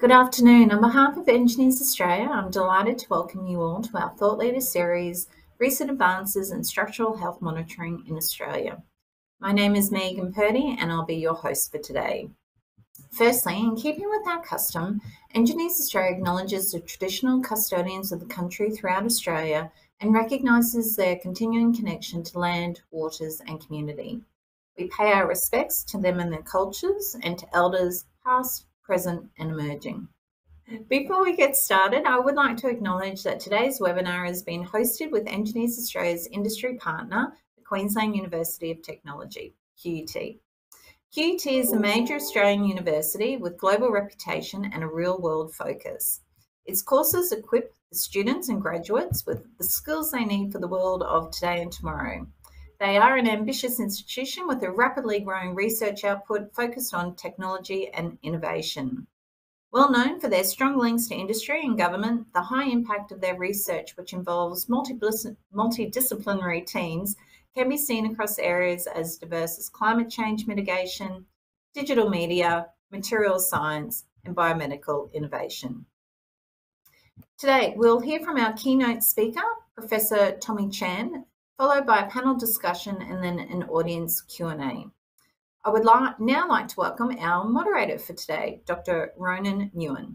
Good afternoon. On behalf of Engineers Australia, I'm delighted to welcome you all to our Thought Leader series, Recent Advances in Structural Health Monitoring in Australia. My name is Megan Purdy and I'll be your host for today. Firstly, in keeping with our custom, Engineers Australia acknowledges the traditional custodians of the country throughout Australia and recognises their continuing connection to land, waters, and community. We pay our respects to them and their cultures and to elders past, present, and emerging. Before we get started, I would like to acknowledge that today's webinar has been hosted with Engineers Australia's industry partner, the Queensland University of Technology, QUT. QUT is a major Australian university with global reputation and a real world focus. Its courses equip the students and graduates with the skills they need for the world of today and tomorrow. They are an ambitious institution with a rapidly growing research output focused on technology and innovation. Well known for their strong links to industry and government, the high impact of their research, which involves multidisciplinary teams, can be seen across areas as diverse as climate change mitigation, digital media, materials science, and biomedical innovation. Today, we'll hear from our keynote speaker, Professor Tommy Chan, followed by a panel discussion and then an audience Q&A. I would like, now like to welcome our moderator for today, Dr. Ronan Nguyen.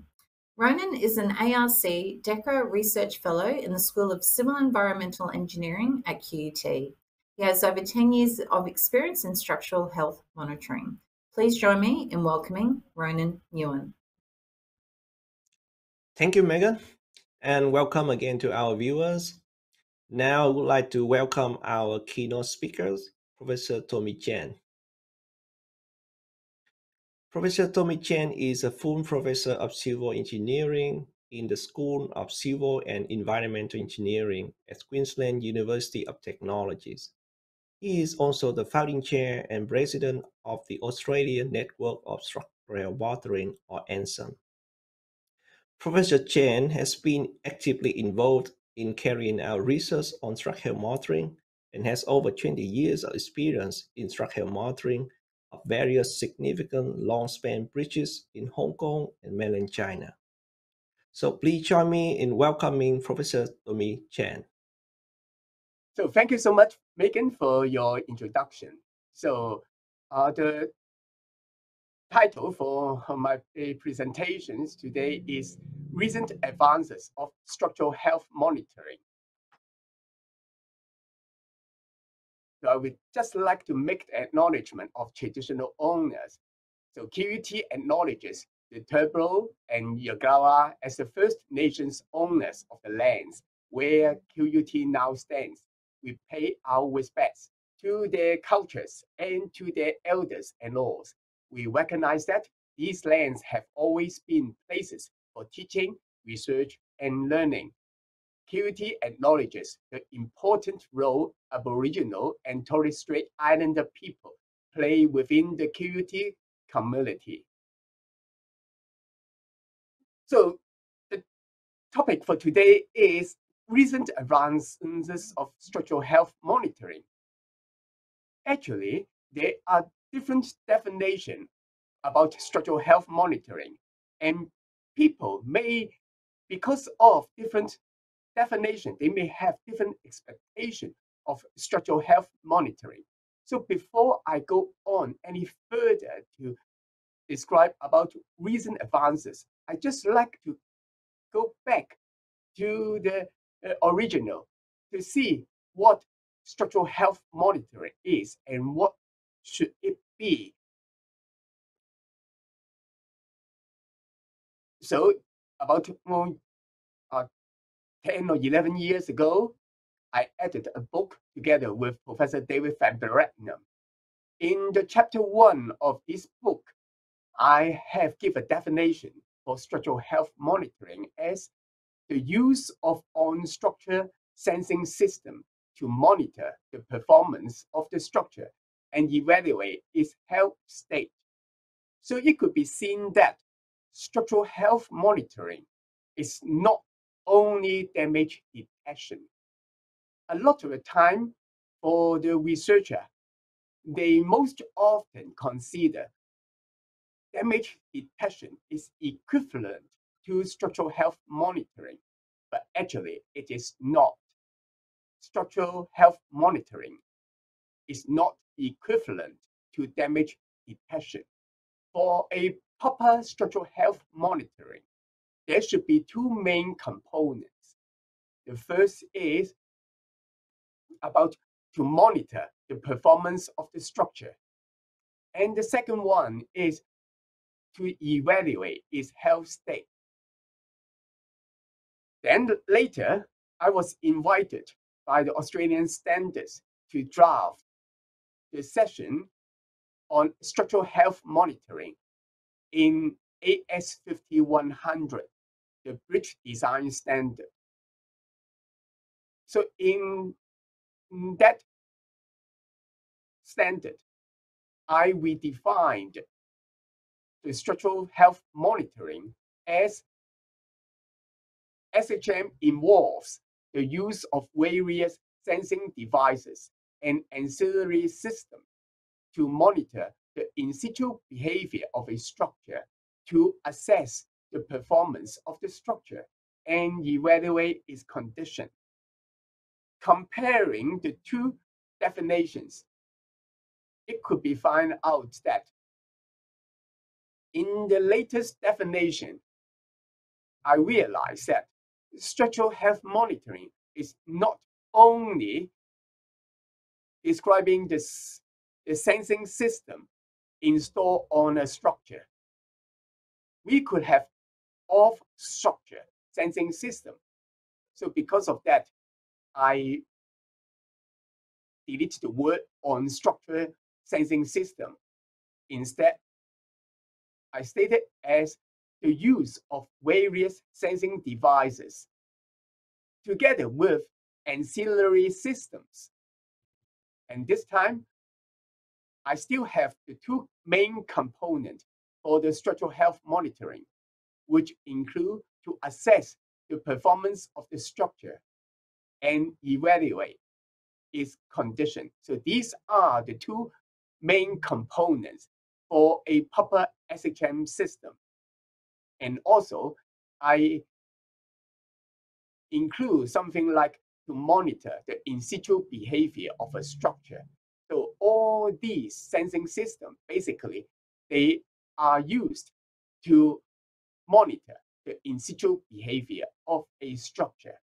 Ronan is an ARC DECRA Research Fellow in the School of Civil Environmental Engineering at QUT. He has over 10 years of experience in structural health monitoring. Please join me in welcoming Ronan Nguyen. Thank you, Megan, and welcome again to our viewers. Now I would like to welcome our keynote speakers, Professor Tommy Chan. Professor Tommy Chan is a full professor of civil engineering in the School of Civil and Environmental Engineering at Queensland University of Technologies. He is also the founding chair and president of the Australian Network of Structural Monitoring, or ANSOM. Professor Chan has been actively involved in carrying out research on structural monitoring and has over 20 years of experience in structural monitoring of various significant long-span bridges in Hong Kong and mainland China. So please join me in welcoming Professor Tommy Chan. So thank you so much, Megan, for your introduction. So uh, the title for uh, my uh, presentations today is Recent Advances of Structural Health Monitoring. So I would just like to make the acknowledgement of traditional owners. So QUT acknowledges the Turrbal and Yugara as the First Nations owners of the lands where QUT now stands we pay our respects to their cultures and to their elders and laws. We recognize that these lands have always been places for teaching, research, and learning. QUT acknowledges the important role Aboriginal and Torres Strait Islander people play within the QUT community. So the topic for today is recent advances of structural health monitoring. Actually, there are different definition about structural health monitoring, and people may, because of different definition, they may have different expectation of structural health monitoring. So before I go on any further to describe about recent advances, I just like to go back to the uh, original to see what structural health monitoring is and what should it be. So about uh, 10 or 11 years ago, I edited a book together with Professor David Thambiratnam. In the chapter one of this book, I have given a definition for structural health monitoring as the use of on-structure sensing system to monitor the performance of the structure and evaluate its health state. So it could be seen that structural health monitoring is not only damage detection. A lot of the time for the researcher, they most often consider damage detection is equivalent to structural health monitoring, but actually it is not. Structural health monitoring is not equivalent to damage detection. For a proper structural health monitoring, there should be two main components. The first is about to monitor the performance of the structure. And the second one is to evaluate its health state. Then later, I was invited by the Australian standards to draft session on structural health monitoring in AS5100, the bridge design standard. So in that standard, I redefined the structural health monitoring as SHM involves the use of various sensing devices and ancillary systems to monitor the in situ behavior of a structure to assess the performance of the structure and evaluate its condition. Comparing the two definitions, it could be found out that in the latest definition, I realized that structural health monitoring is not only describing this, the sensing system installed on a structure. We could have off structure sensing system. So because of that, I delete the word on structure sensing system. Instead, I state it as the use of various sensing devices together with ancillary systems. And this time, I still have the two main components for the structural health monitoring, which include to assess the performance of the structure and evaluate its condition. So these are the two main components for a proper SHM system. And also, I include something like to monitor the in situ behavior of a structure. So all these sensing systems, basically, they are used to monitor the in situ behavior of a structure.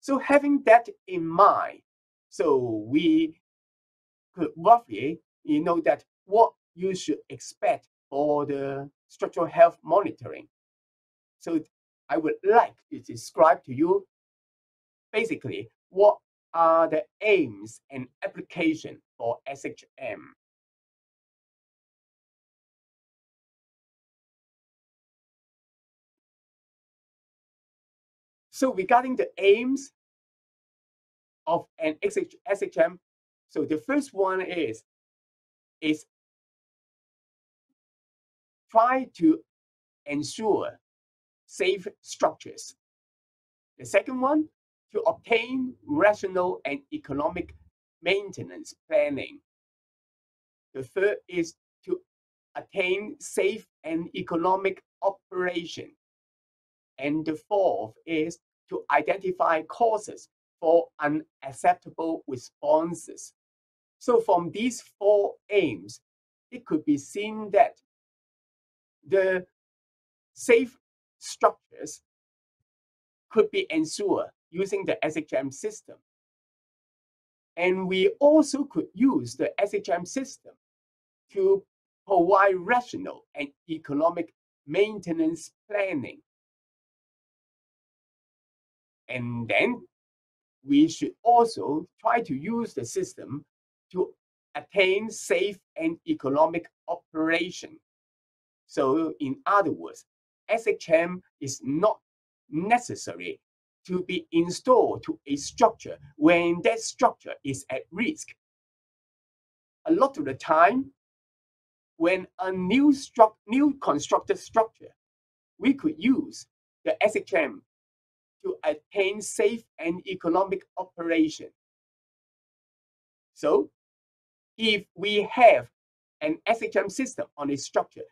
So having that in mind, so we could roughly you know that what you should expect for the structural health monitoring. So I would like to describe to you basically what are the aims and application for SHM. So regarding the aims of an SHM, so the first one is, is try to ensure safe structures. The second one, to obtain rational and economic maintenance planning. The third is to attain safe and economic operation. And the fourth is to identify causes for unacceptable responses. So from these four aims, it could be seen that the safe structures could be ensured using the SHM system. And we also could use the SHM system to provide rational and economic maintenance planning. And then we should also try to use the system to attain safe and economic operation. So in other words, SHM is not necessary to be installed to a structure when that structure is at risk. A lot of the time, when a new, stru- new constructed structure, we could use the SHM to attain safe and economic operation. So if we have an SHM system on a structure,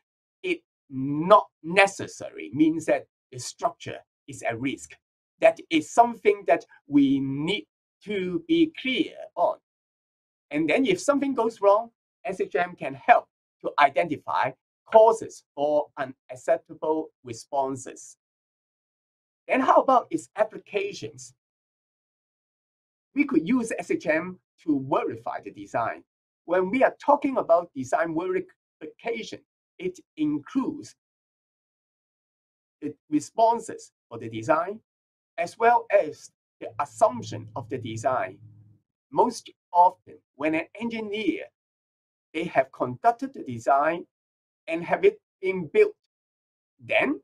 it not necessary means that the structure is at risk. That is something that we need to be clear on. And then if something goes wrong, SHM can help to identify causes for unacceptable responses. Then how about its applications? We could use SHM to verify the design. When we are talking about design verification, it includes the responses for the design as well as the assumption of the design. Most often, when an engineer they have conducted the design and have it been built, then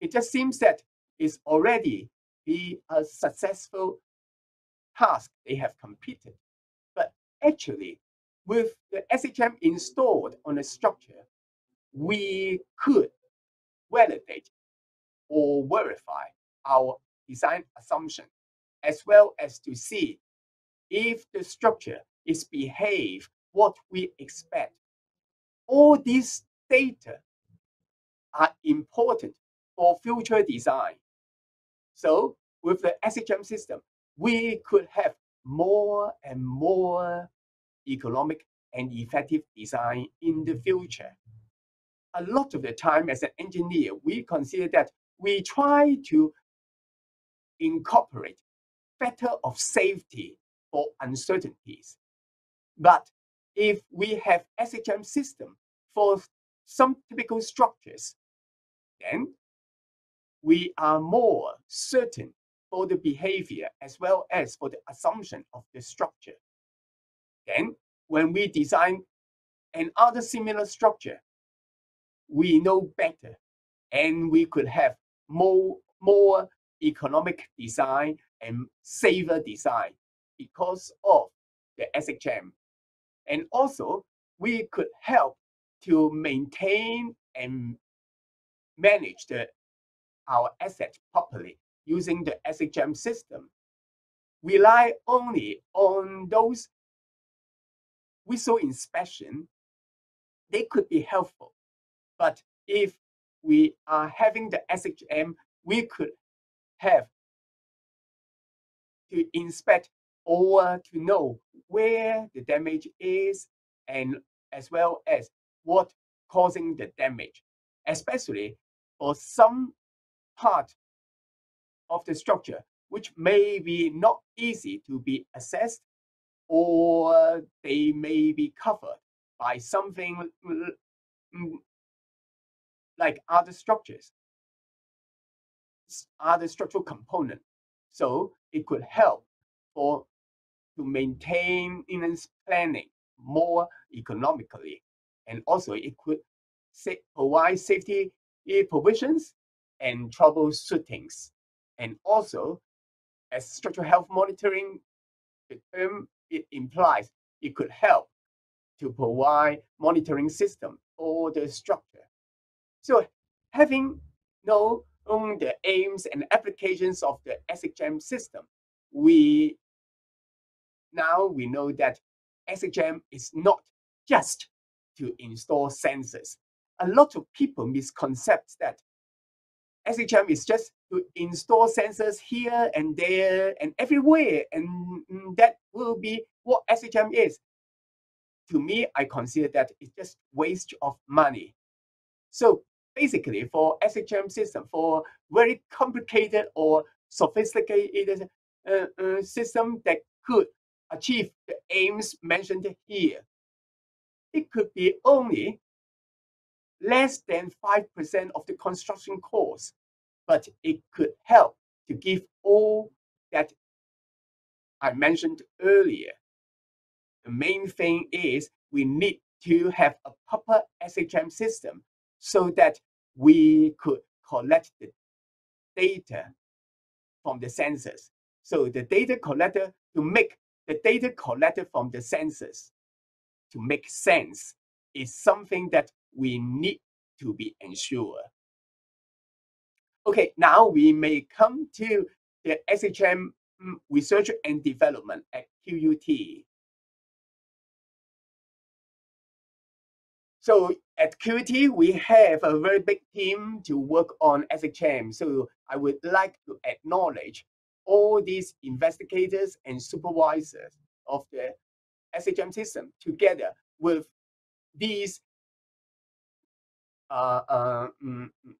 it just seems that it's already be a successful task they have completed. But actually, with the SHM installed on a structure, we could validate or verify our design assumption, as well as to see if the structure is behave what we expect. All these data are important for future design. So with the SHM system, we could have more and more economic and effective design in the future. A lot of the time as an engineer, we consider that we try to incorporate factor of safety for uncertainties. But if we have SHM system for some typical structures, then we are more certain for the behavior as well as for the assumption of the structure. Then when we design another similar structure, we know better and we could have more, more economic design and safer design because of the SHM. And also, we could help to maintain and manage the, our assets properly using the SHM system. Rely only on those visual inspection, they could be helpful. But if we are having the SHM, we could have to inspect or to know where the damage is and as well as what causing the damage, especially for some part of the structure which may be not easy to be assessed or they may be covered by something like other structures, other structural component. So it could help for to maintain maintenance planning more economically. And also it could provide safety provisions and troubleshootings. And also, as structural health monitoring, the term it implies it could help to provide monitoring system for the structure. So having known the aims and applications of the SHM system, we now we know that SHM is not just to install sensors. A lot of people misconcept that SHM is just to install sensors here and there and everywhere, and that will be what SHM is. To me, I consider that it's just waste of money. So basically, for SHM system, for very complicated or sophisticated uh, uh, system that could achieve the aims mentioned here, it could be only less than 5% of the construction cost, but it could help to give all that I mentioned earlier. The main thing is we need to have a proper SHM system so that we could collect the data from the sensors. So the data collector to make the data collected from the sensors to make sense is something that we need to be ensured. Okay, now we may come to the SHM mm, research and development at QUT. So at QUT, we have a very big team to work on SHM. So I would like to acknowledge all these investigators and supervisors of the SHM system together with these uh, uh, mm, mm,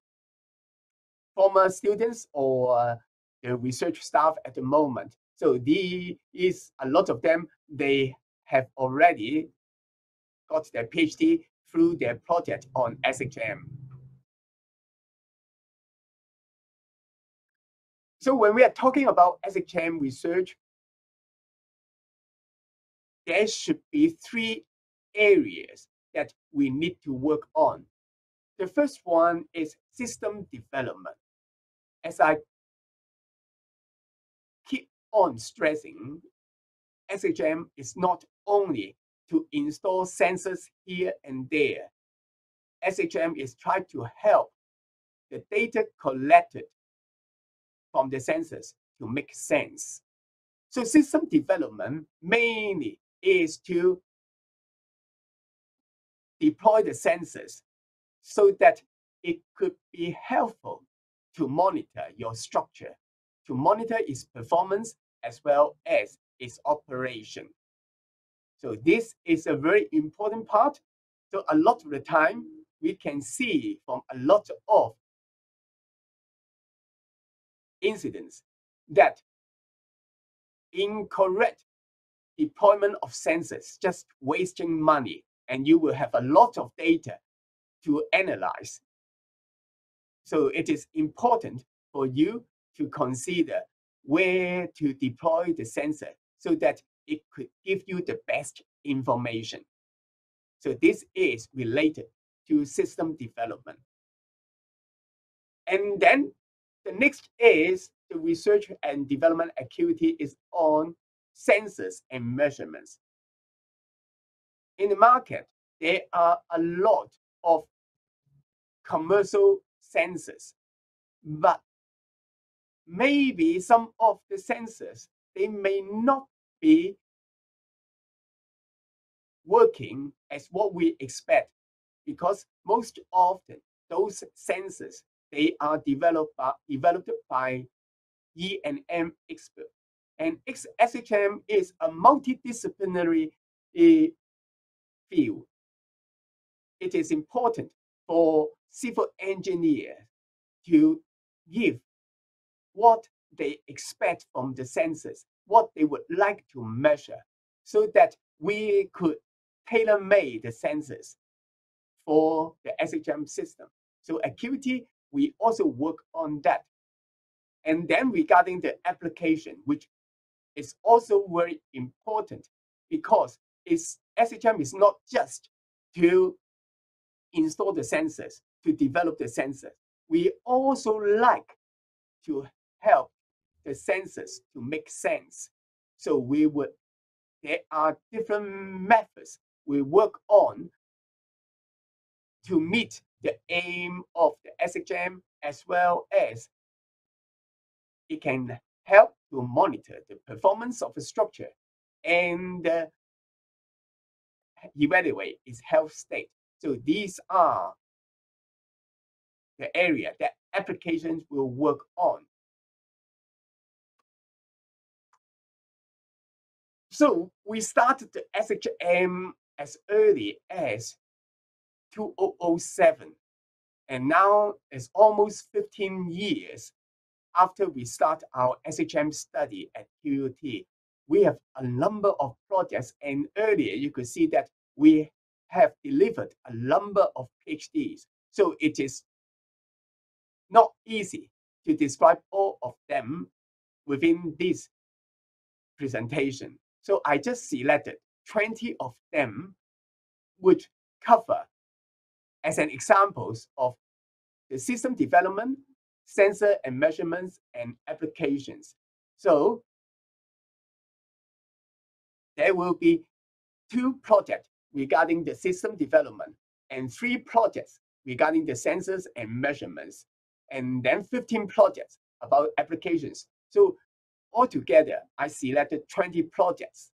former students or the research staff at the moment. So these, a lot of them, they have already got their PhD through their project on SHM. So when we are talking about SHM research, there should be three areas that we need to work on. The first one is system development. As I keep on stressing, SHM is not only to install sensors here and there. SHM is trying to help the data collected from the sensors to make sense. So system development mainly is to deploy the sensors so that it could be helpful to monitor your structure, to monitor its performance as well as its operation. So this is a very important part. So a lot of the time, we can see from a lot of incidents that incorrect deployment of sensors just wasting money and you will have a lot of data to analyze. So it is important for you to consider where to deploy the sensor so that it could give you the best information. So this is related to system development. And then the next is the research and development activity is on sensors and measurements. In the market, there are a lot of commercial sensors, but maybe some of the sensors, they may not be working as what we expect because most often those sensors they are developed by, developed by E&M experts. And SHM is a multidisciplinary uh, field. It is important for civil engineers to give what they expect from the sensors, what they would like to measure, so that we could tailor-made the sensors for the SHM system. So at QUT, we also work on that. And then regarding the application, which is also very important because it's, SHM is not just to install the sensors, to develop the sensors. We also like to help the sensors to make sense. So we would, there are different methods we work on to meet the aim of the SHM as well as it can help to monitor the performance of a structure and uh, evaluate its health state. So these are the area that applications will work on. So we started the SHM as early as 2007. And now it's almost 15 years after we start our SHM study at QUT. We have a number of projects, and earlier you could see that we have delivered a number of PhDs. So it is not easy to describe all of them within this presentation. So I just selected 20 of them which cover as an examples of the system development, sensor and measurements, and applications. So there will be two projects regarding the system development and three projects regarding the sensors and measurements, and then 15 projects about applications. So altogether, I selected 20 projects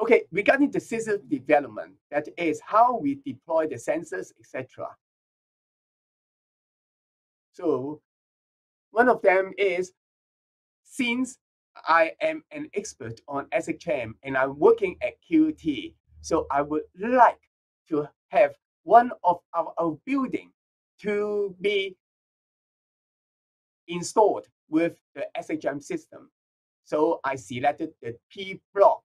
Okay, regarding the system development, that is how we deploy the sensors, etc. So one of them is since I am an expert on SHM and I'm working at QUT, so I would like to have one of our, our building to be installed with the SHM system. So I selected the P block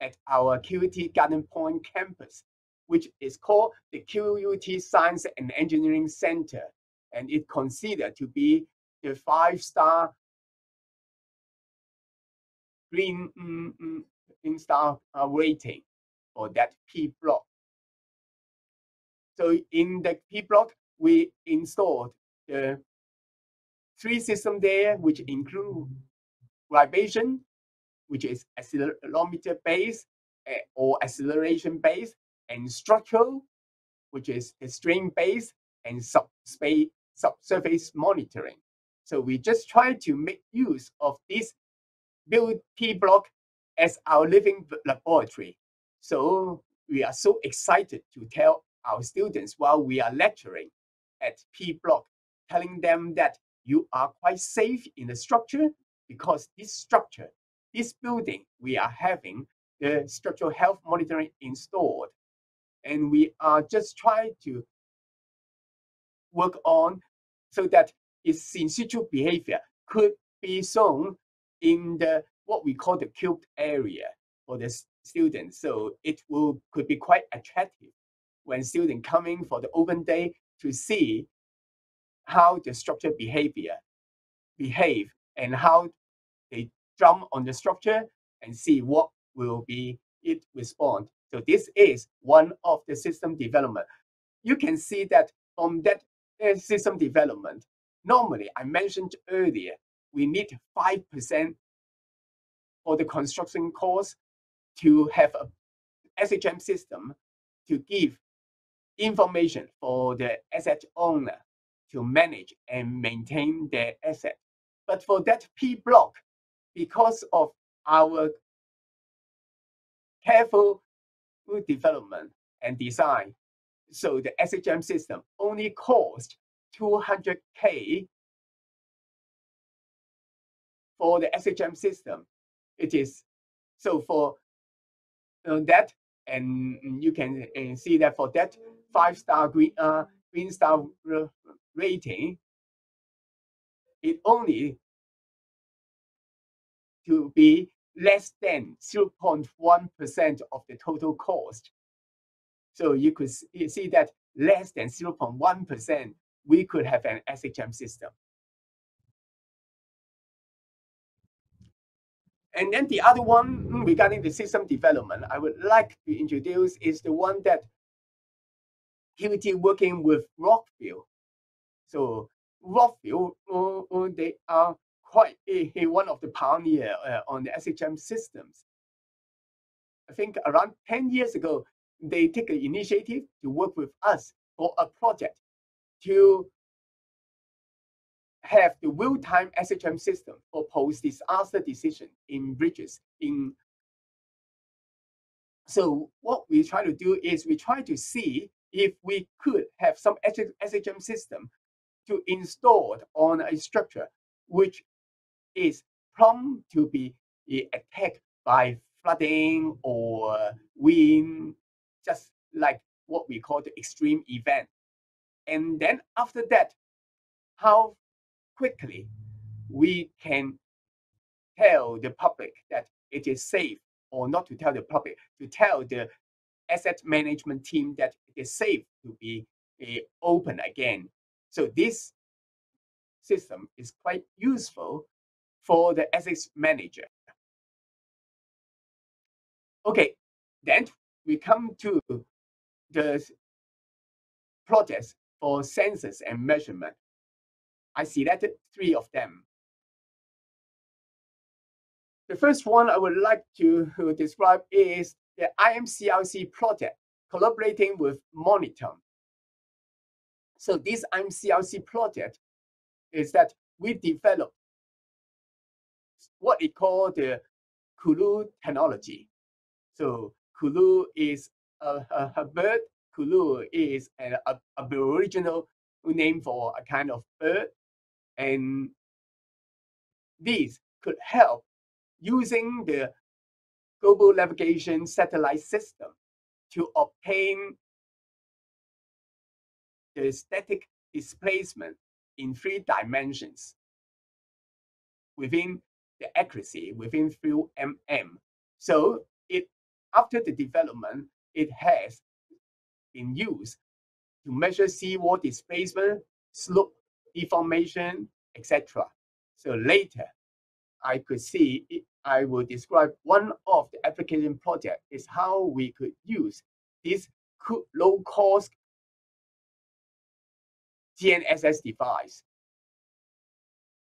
at our QUT Gardens Point campus, which is called the QUT Science and Engineering Center. And it considered to be the five-star green, mm, mm, green star uh, rating for that P block. So in the P block, we installed the three systems there, which include vibration, which is accelerometer based uh, or acceleration based, and structural, which is strain based and subspace, subsurface monitoring. So we just try to make use of this build P block as our living laboratory. So we are so excited to tell our students while we are lecturing at P block, telling them that you are quite safe in the structure because this structure, this building, we are having the structural health monitoring installed. And we are just trying to work on so that its in situ behavior could be shown in the what we call the cubed area for the students. So it will could be quite attractive when students coming for the open day to see how the structure behavior behave and how they jump on the structure and see what will be it respond. So this is one of the system development. You can see that from that uh, system development, normally I mentioned earlier, we need 5% for the construction cost to have a SHM system to give information for the asset owner to manage and maintain their asset. But for that P block, because of our careful development and design, so the SHM system only cost 200K for the SHM system. It is so for uh, that, and you can uh, see that for that five star green uh, green star rating, it only to be less than 0.1% of the total cost. So you could see that less than 0.1%, we could have an SHM system. And then the other one regarding the system development, I would like to introduce is the one that Working with Rockville. So Rockville, uh, uh, they are quite one of the pioneer uh, on the SHM systems. I think around 10 years ago, they take an initiative to work with us for a project to have the real-time SHM system for post-disaster decision in bridges. In so what we try to do is we try to see if we could have some SHM system to install on a structure which is prone to be eh, attacked by flooding or wind, just like what we call the extreme event. And then after that, how quickly we can tell the public that it is safe or not to tell the public, to tell the asset management team that it is safe to be uh, open again. So this system is quite useful for the assets manager. Okay, then we come to the projects for sensors and measurement. I selected three of them. The first one I would like to describe is the IMCRC project collaborating with Monitom. So this IMCRC project is that we developed what we call the Kulu technology. So Kulu is a, a, a bird. Kulu is an aboriginal name for a kind of bird. And these could help using the global navigation satellite system to obtain the static displacement in three dimensions within the accuracy within few mm. So it after the development, it has been used to measure seawall displacement, slope deformation, etc. So later, I could see it, I will describe one of the application project is how we could use this low cost GNSS device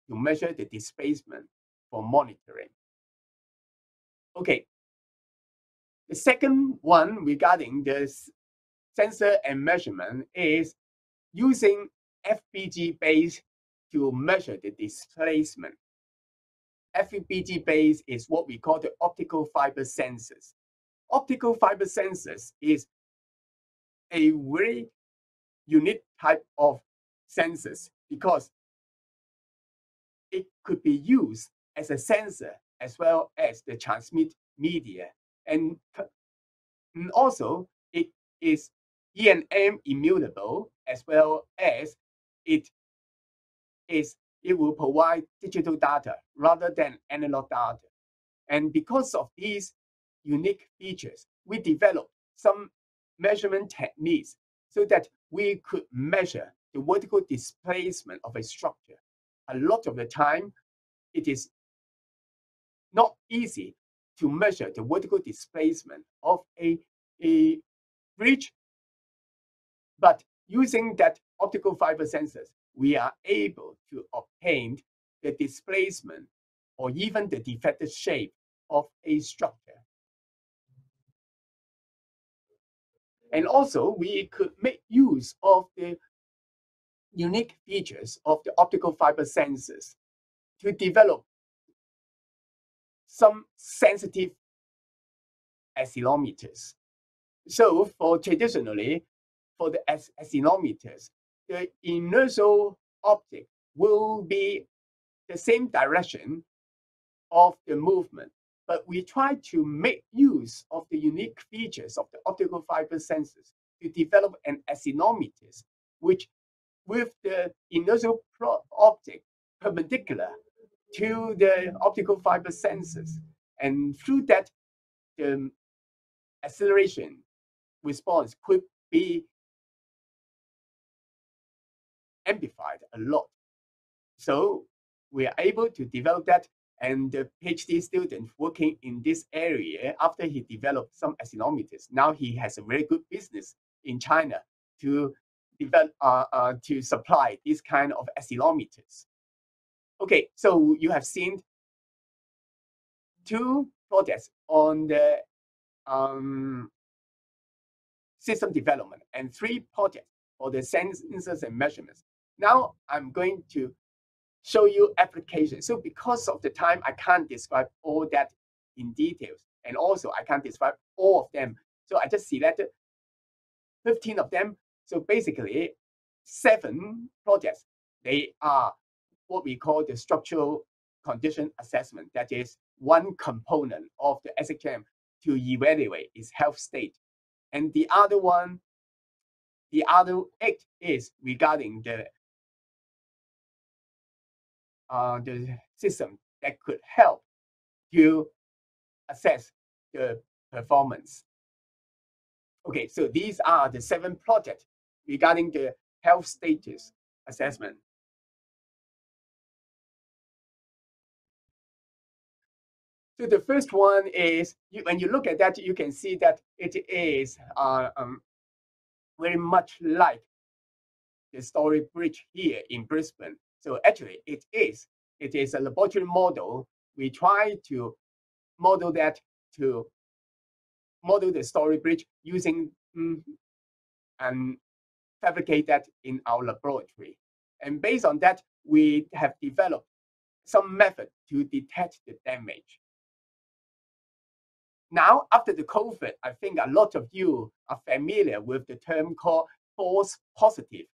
to measure the displacement for monitoring. Okay. The second one regarding this sensor and measurement is using FBG base to measure the displacement. FBG base is what we call the optical fiber sensors. Optical fiber sensors is a very unique type of sensors because it could be used as a sensor as well as the transmit media. And, and also it is ENM immutable as well as it is it will provide digital data rather than analog data. And because of these unique features, we developed some measurement techniques so that we could measure the vertical displacement of a structure. A lot of the time, it is not easy to measure the vertical displacement of a, a bridge, but using that optical fiber sensors, we are able to obtain the displacement or even the deflected shape of a structure. And also, we could make use of the unique features of the optical fiber sensors to develop some sensitive accelerometers. So for traditionally, for the accelerometers, the inertial object will be the same direction of the movement. But we try to make use of the unique features of the optical fiber sensors to develop an accelerometers, which with the inertial object perpendicular to the optical fiber sensors. And through that, the acceleration response could be amplified a lot. So we are able to develop that. And the PhD student working in this area, after he developed some accelerometers, now he has a very good business in China to develop uh, uh, to supply this kind of accelerometers. Okay, so you have seen two projects on the um, system development and three projects for the sensors and measurements. Now I'm going to show you applications. So because of the time, I can't describe all that in details. And also I can't describe all of them. So I just selected 15 of them. So basically seven projects, they are what we call the structural condition assessment. That is one component of the SHM to evaluate its health state. And the other one, the other eight is regarding the uh, the system that could help you assess the performance. Okay, so these are the seven projects regarding the health status assessment. So the first one is, you, when you look at that, you can see that it is uh, um, very much like the Story Bridge here in Brisbane. So actually, it is. It is a laboratory model. We try to model that to model the Story Bridge using mm, and fabricate that in our laboratory. And based on that, we have developed some method to detect the damage. now, after the COVID, I think a lot of you are familiar with the term called false positive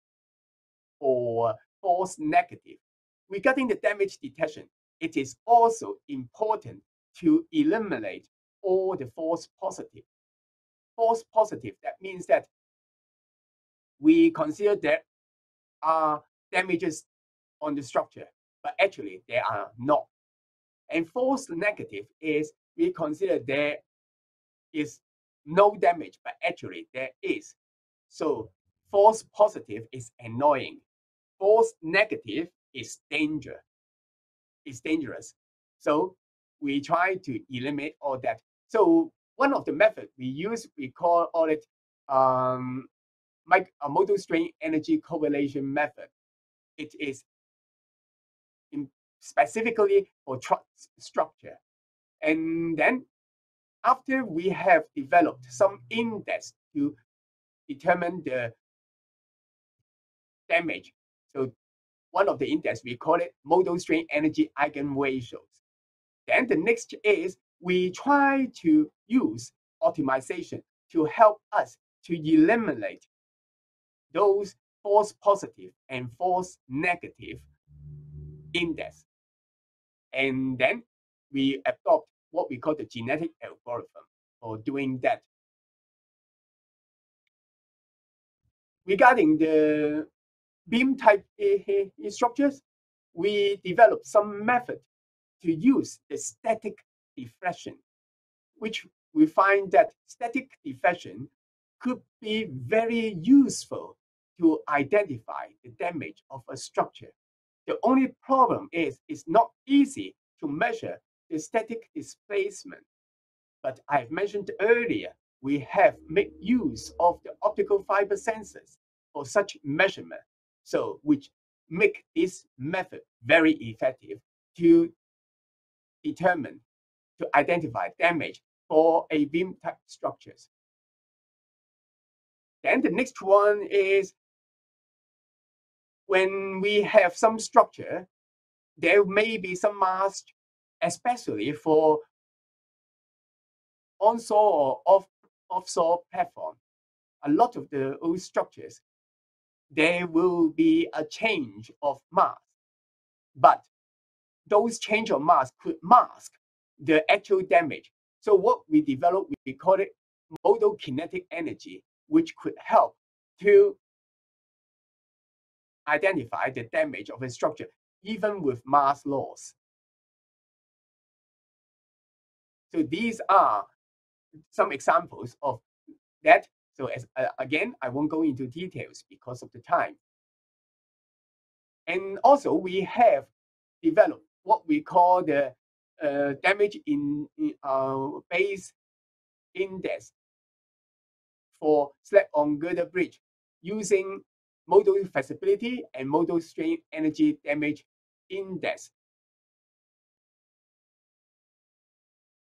or false negative. Regarding the damage detection, it is also important to eliminate all the false positive. False positive, that means that we consider there are damages on the structure, but actually there are not. And false negative is we consider there is no damage, but actually there is. So false positive is annoying. False negative is danger. It's dangerous. So we try to eliminate all that. So one of the methods we use, we call all it um, a modal strain energy correlation method. It is specifically for truss structure. And then after we have developed some index to determine the damage, so one of the index, we call it modal strain energy eigenratios. Then the next is we try to use optimization to help us to eliminate those false positive and false negative index. And then we adopt what we call the genetic algorithm for doing that. Regarding the beam type structures, we developed some method to use the static deflection, which we find that static deflection could be very useful to identify the damage of a structure. The only problem is it's not easy to measure the static displacement. But I've mentioned earlier, we have made use of the optical fiber sensors for such measurement, so which make this method very effective to determine, to identify damage for a beam type structures. Then the next one is when we have some structure, there may be some mass especially for onshore or off, offshore platform, a lot of the old structures, there will be a change of mass. But those change of mass could mask the actual damage. So what we developed, we call it modal kinetic energy, which could help to identify the damage of a structure, even with mass loss. So these are some examples of that. So as uh, again, I won't go into details because of the time. And also we have developed what we call the uh, damage in, in uh, base index for slab on girder bridge using modal flexibility and modal strain energy damage index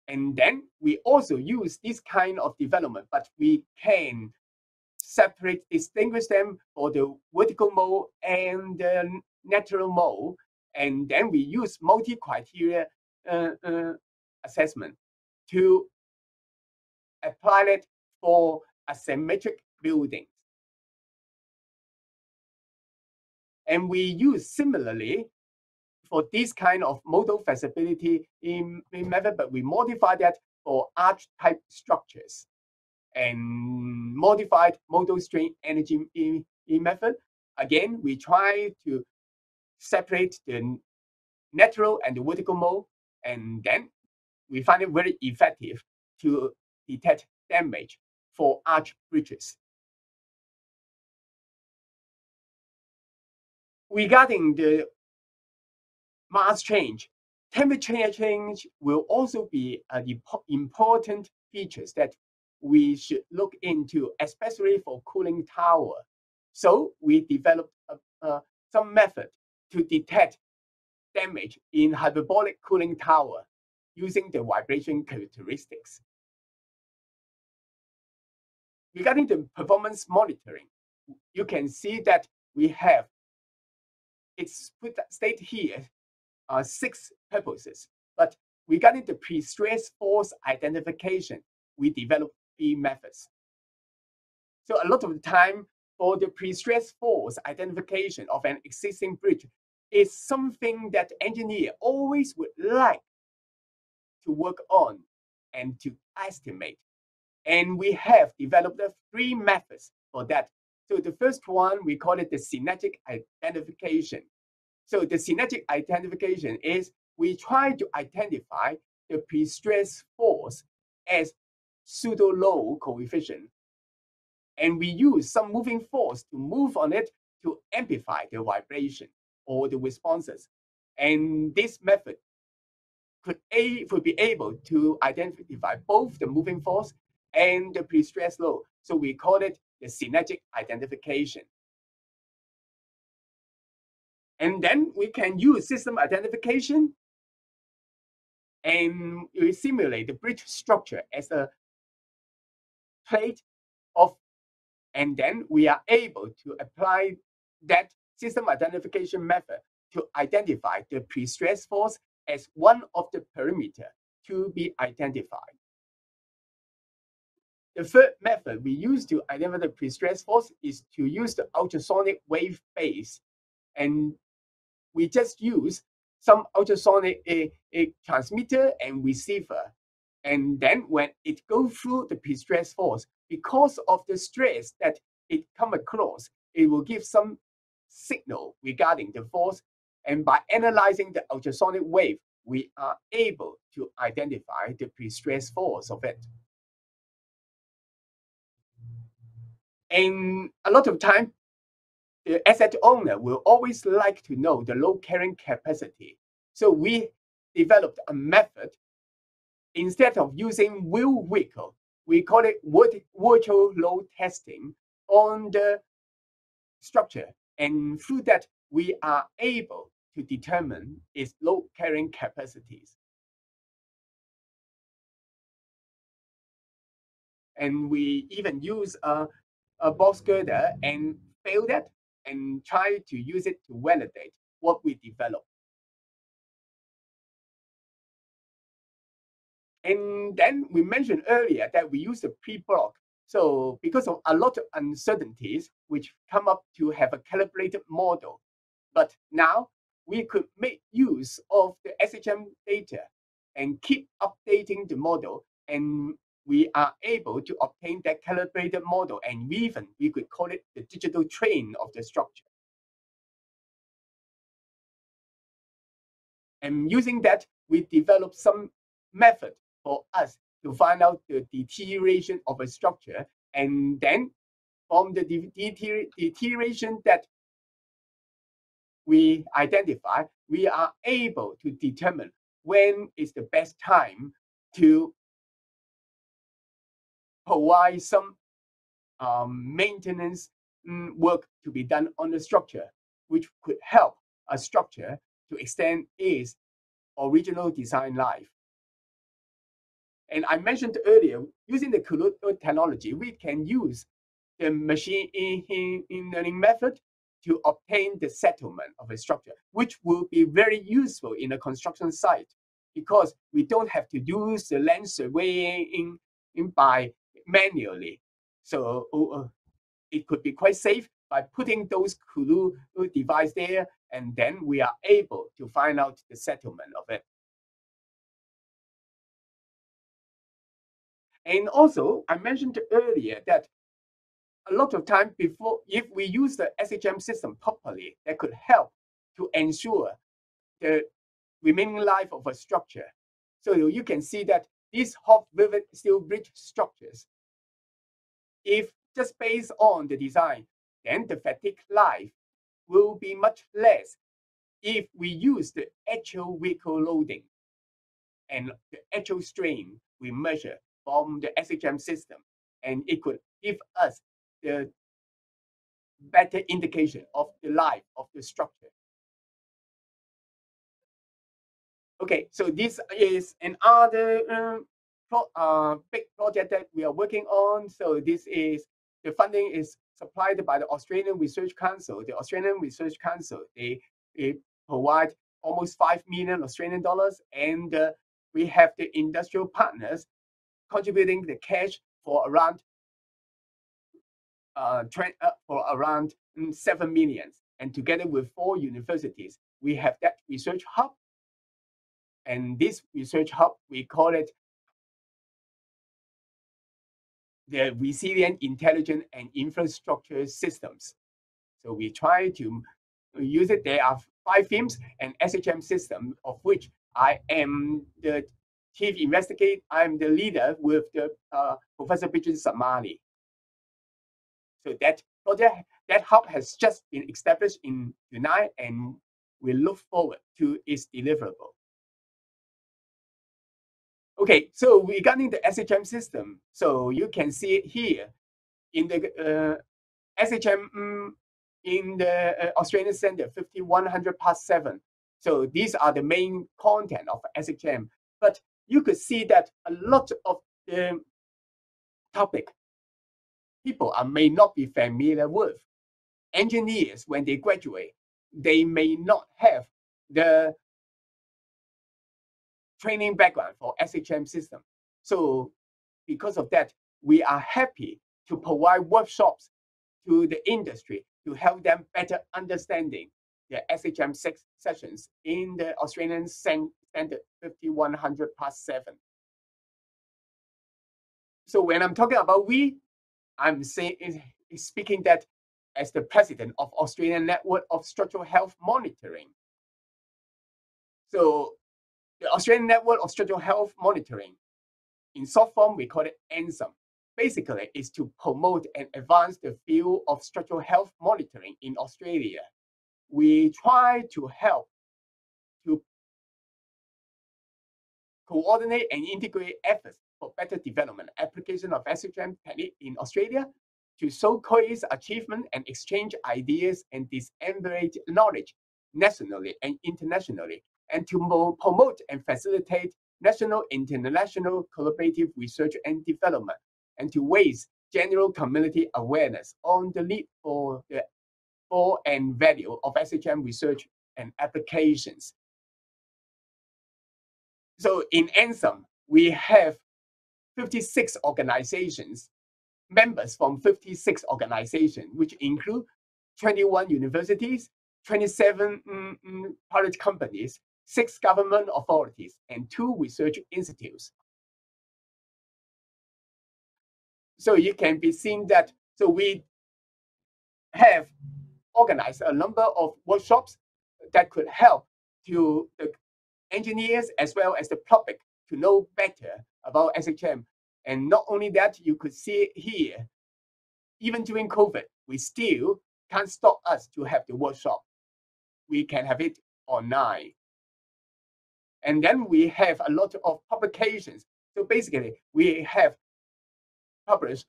And then we also use this kind of development, but we can separate, distinguish them for the vertical mode and the natural mode. And then we use multi-criteria uh, uh, assessment to apply it for asymmetric buildings. And we use similarly for this kind of modal flexibility in, in method, but we modify that for arch type structures and modified modal strain energy in, in method. Again, we try to separate the natural and the vertical mode, and then we find it very effective to detect damage for arch bridges. Regarding the mass change. Temperature change will also be an important features that we should look into, especially for cooling tower. So we developed some method to detect damage in hyperbolic cooling tower using the vibration characteristics. Regarding the performance monitoring, you can see that we have it's put state here uh, six purposes. But regarding the pre-stress force identification, we develop three methods. So a lot of the time for the pre-stress force identification of an existing bridge is something that engineer always would like to work on and to estimate. And we have developed three methods for that. So the first one, we call it the synergic identification. So the synergic identification is we try to identify the pre-stress force as pseudo-low coefficient. And we use some moving force to move on it to amplify the vibration or the responses. And this method could, a, could be able to identify both the moving force and the pre-stress load. So we call it the synergic identification. And then we can use system identification and we simulate the bridge structure as a plate of, and then we are able to apply that system identification method to identify the pre-stress force as one of the parameter to be identified. The third method we use to identify the pre-stress force is to use the ultrasonic wave phase And we just use some ultrasonic a, a transmitter and receiver. And then when it goes through the pre-stress force, because of the stress that it come across, it will give some signal regarding the force. And by analyzing the ultrasonic wave, we are able to identify the pre-stress force of it. And a lot of time, the asset owner will always like to know the load carrying capacity. So we developed a method. Instead of using real vehicle, we call it virtual load testing on the structure. And through that, we are able to determine its load carrying capacities. And we even use a, a box girder and fail that and try to use it to validate what we develop. And then we mentioned earlier that we use the pre-block. So because of a lot of uncertainties, which come up to have a calibrated model. But now we could make use of the SHM data and keep updating the model and we are able to obtain that calibrated model and even we could call it the digital twin of the structure. And using that, we develop some method for us to find out the deterioration of a structure and then from the deterioration that we identify, we are able to determine when is the best time to provide some um, maintenance mm, work to be done on the structure, which could help a structure to extend its original design life. And I mentioned earlier, using the Kulut technology, we can use the machine learning method to obtain the settlement of a structure, which will be very useful in a construction site because we don't have to use the land surveying in by manually. So uh, it could be quite safe by putting those Kulu device there, and then we are able to find out the settlement of it. And also, I mentioned earlier that a lot of time before, if we use the SHM system properly, that could help to ensure the remaining life of a structure. So you can see that these hot vivid steel bridge structures, if just based on the design, then the fatigue life will be much less if we use the actual vehicle loading and the actual strain we measure from the SHM system. And it could give us the better indication of the life of the structure. Okay, so this is another um, pro, uh, big project that we are working on. So this is the funding is supplied by the Australian Research Council. The Australian Research Council they, they provide almost five million Australian dollars, and uh, we have the industrial partners contributing the cash for around uh, uh, for around mm, 7 million. And together with four universities, we have that research hub. And this research hub, we call it the resilient, intelligent, and infrastructure systems. So we try to use it. There are five themes and SHM system, of which I am the chief investigator. I'm the leader with the uh, Professor Bijan Samali. So that project, that hub has just been established in Brunei, and we look forward to its deliverable. Okay, so regarding the SHM system, so you can see it here in the uh, SHM mm, in the uh, Australian Standard 5100 past 7. So these are the main content of SHM. But you could see that a lot of the topic people are, may not be familiar with. Engineers, when they graduate, they may not have the training background for SHM system. So because of that, we are happy to provide workshops to the industry to help them better understanding the SHM six sessions in the Australian Standard 5100 past 7. So when I'm talking about we, I'm saying speaking that as the president of Australian Network of Structural Health Monitoring. So the Australian Network of Structural Health Monitoring, in short form, we call it ANSM, basically is to promote and advance the field of structural health monitoring in Australia. We try to help to coordinate and integrate efforts for better development application of SHM technique in Australia to showcase achievement and exchange ideas and disseminate knowledge nationally and internationally, and to promote and facilitate national international collaborative research and development and to raise general community awareness on the need for the for and value of SHM research and applications. So in ANSM, we have 56 organizations, members from 56 organizations, which include 21 universities, 27 mm, mm, private companies, six government authorities, and two research institutes. So you can be seen that, so we have organized a number of workshops that could help to the engineers as well as the public to know better about SHM. And not only that, you could see here, even during COVID, we still can't stop us to have the workshop. We can have it online. And then we have a lot of publications. So basically, we have published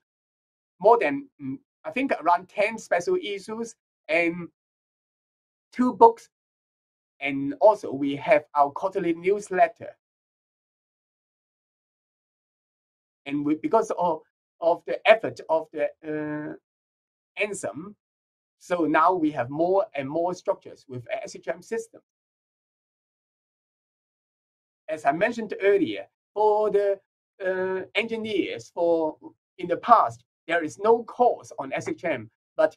more than, mm, I think, around 10 special issues and two books. And also, we have our quarterly newsletter. And we, because of, of the effort of the uh, ANSM, so now we have more and more structures with SHM system. As I mentioned earlier, for the uh, engineers, for in the past, there is no course on SHM, but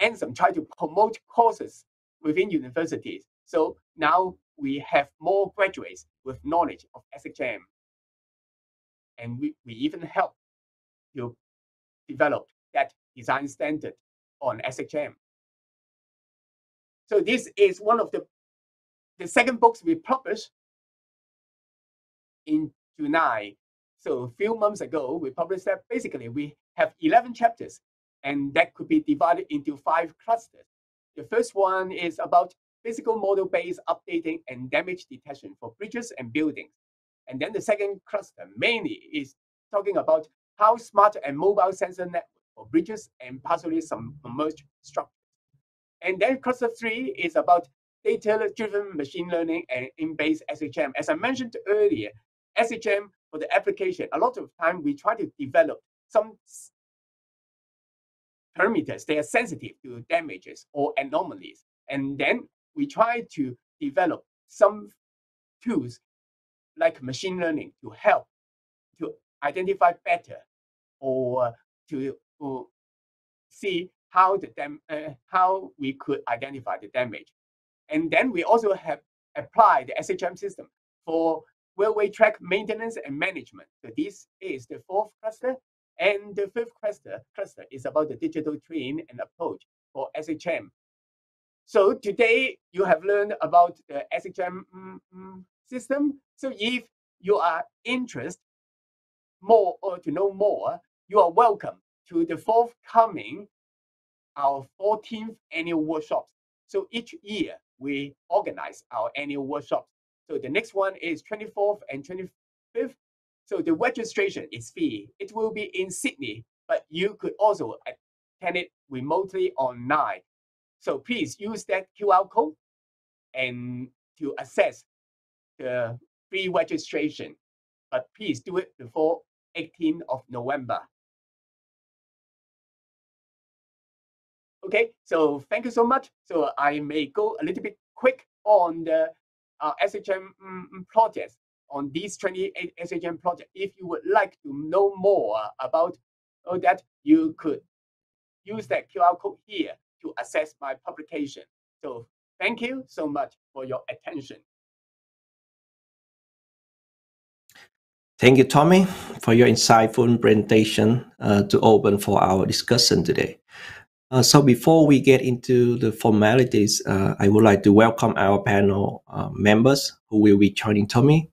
ANSM tried to promote courses within universities. So now we have more graduates with knowledge of SHM. And we, we even help to develop that design standard on SHM. So this is one of the the second books we published in July so a few months ago, we published that basically we have 11 chapters and that could be divided into five clusters. The first one is about physical model-based updating and damage detection for bridges and buildings. And then the second cluster mainly is talking about how smart and mobile sensor network for bridges and partially submerged structures. And then cluster three is about data-driven machine learning and in-base SHM. As I mentioned earlier, SHM for the application, a lot of time we try to develop some parameters that are sensitive to damages or anomalies. And then we try to develop some tools like machine learning to help to identify better or to, to see how the dam uh, how we could identify the damage. And then we also have applied the SHM system for railway track maintenance and management. So this is the fourth cluster. And the fifth cluster, cluster is about the digital twin and approach for SHM. So today you have learned about the SHM mm, mm, system. So if you are interested more or to know more, you are welcome to the forthcoming our 14th annual workshops. So each year we organize our annual workshops. So the next one is 24th and 25th. So the registration is free. It will be in Sydney, but you could also attend it remotely online. So please use that QR code and to access the free registration. But please do it before 18th of November. Okay, so thank you so much. So I may go a little bit quick on the uh, SHM mm, mm, projects, on these 28 SHM projects. If you would like to know more about all that, you could use that QR code here to access my publication. So thank you so much for your attention. Thank you, Tommy, for your insightful presentation uh, to open for our discussion today. Uh, so before we get into the formalities, uh, I would like to welcome our panel uh, members who will be joining Tommy.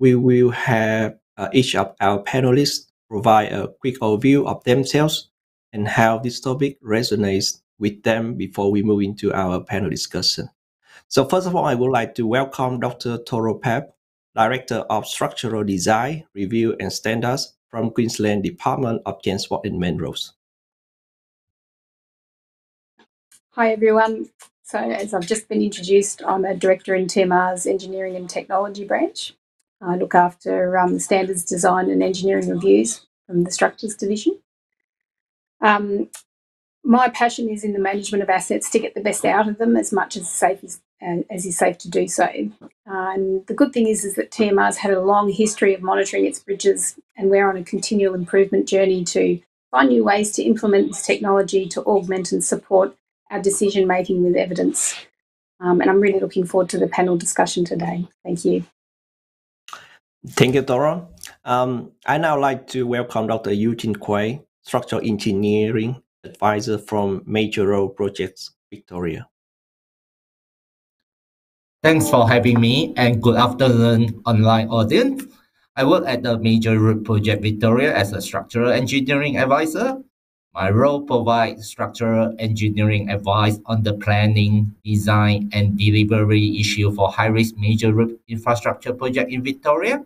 We will have uh, each of our panelists provide a quick overview of themselves and how this topic resonates with them before we move into our panel discussion. So first of all, I would like to welcome Dr. Toro Pep, Director of Structural Design, Review and Standards from Queensland Department of Transport and Main Hi everyone. So as I've just been introduced, I'm a director in TMR's Engineering and Technology branch. I look after um, standards design and engineering reviews from the Structures Division. Um, my passion is in the management of assets to get the best out of them as much as safe as, uh, as is safe to do so. Uh, and the good thing is, is that TMR's had a long history of monitoring its bridges, and we're on a continual improvement journey to find new ways to implement this technology to augment and support our decision making with evidence. Um, and I'm really looking forward to the panel discussion today. Thank you. Thank you, Dora. Um, I now like to welcome Dr. Eugene Quay, Structural Engineering Advisor from Major Road Projects, Victoria. Thanks for having me and good afternoon, online audience. I work at the Major Road Project Victoria as a structural engineering advisor. My role provides structural engineering advice on the planning, design, and delivery issue for high-risk major infrastructure project in Victoria.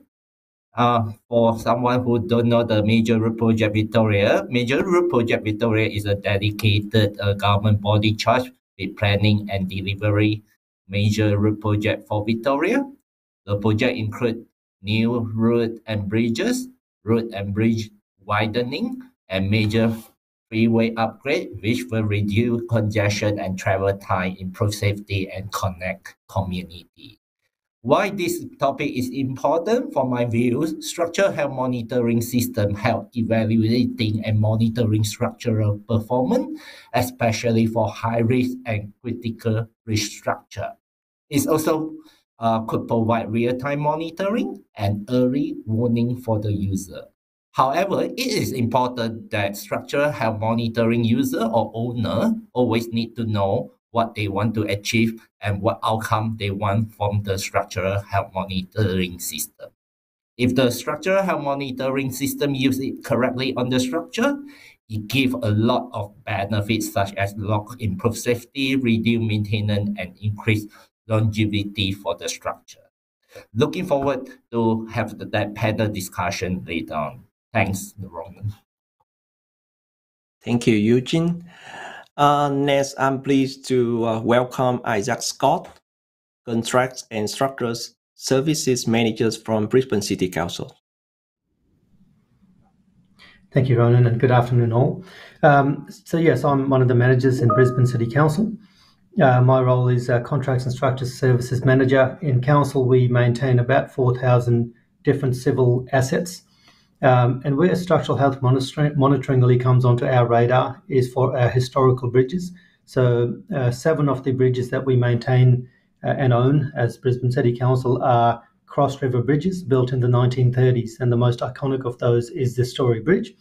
Uh, for someone who don't know the Major Road Project Victoria, Major Road Project Victoria is a dedicated uh, government body charged with planning and delivery major road project for Victoria. The project include new road and bridges, road and bridge widening, and major freeway upgrade, which will reduce congestion and travel time, improve safety, and connect community. Why this topic is important for my views, structural health monitoring system help evaluating and monitoring structural performance, especially for high risk and critical risk structure. It also uh, could provide real-time monitoring and early warning for the user. However, it is important that structural health monitoring user or owner always need to know what they want to achieve and what outcome they want from the structural health monitoring system. If the structural health monitoring system use it correctly on the structure, it gives a lot of benefits such as log improve safety, reduce maintenance, and increase longevity for the structure. Looking forward to have that panel discussion later on. Thanks, Ronan. Thank you, Eugene. Uh, next, I'm pleased to uh, welcome Isaac Scott, Contracts and Structures Services Managers from Brisbane City Council. Thank you, Ronan, and good afternoon all. Um, so yes, I'm one of the managers in Brisbane City Council. Uh, my role is uh, Contracts and Structures Services Manager. In Council, we maintain about 4,000 different civil assets. Um, and where structural health monitoring, monitoring really comes onto our radar is for our historical bridges. So, uh, seven of the bridges that we maintain uh, and own as Brisbane City Council are cross river bridges built in the 1930s. And the most iconic of those is the Story Bridge.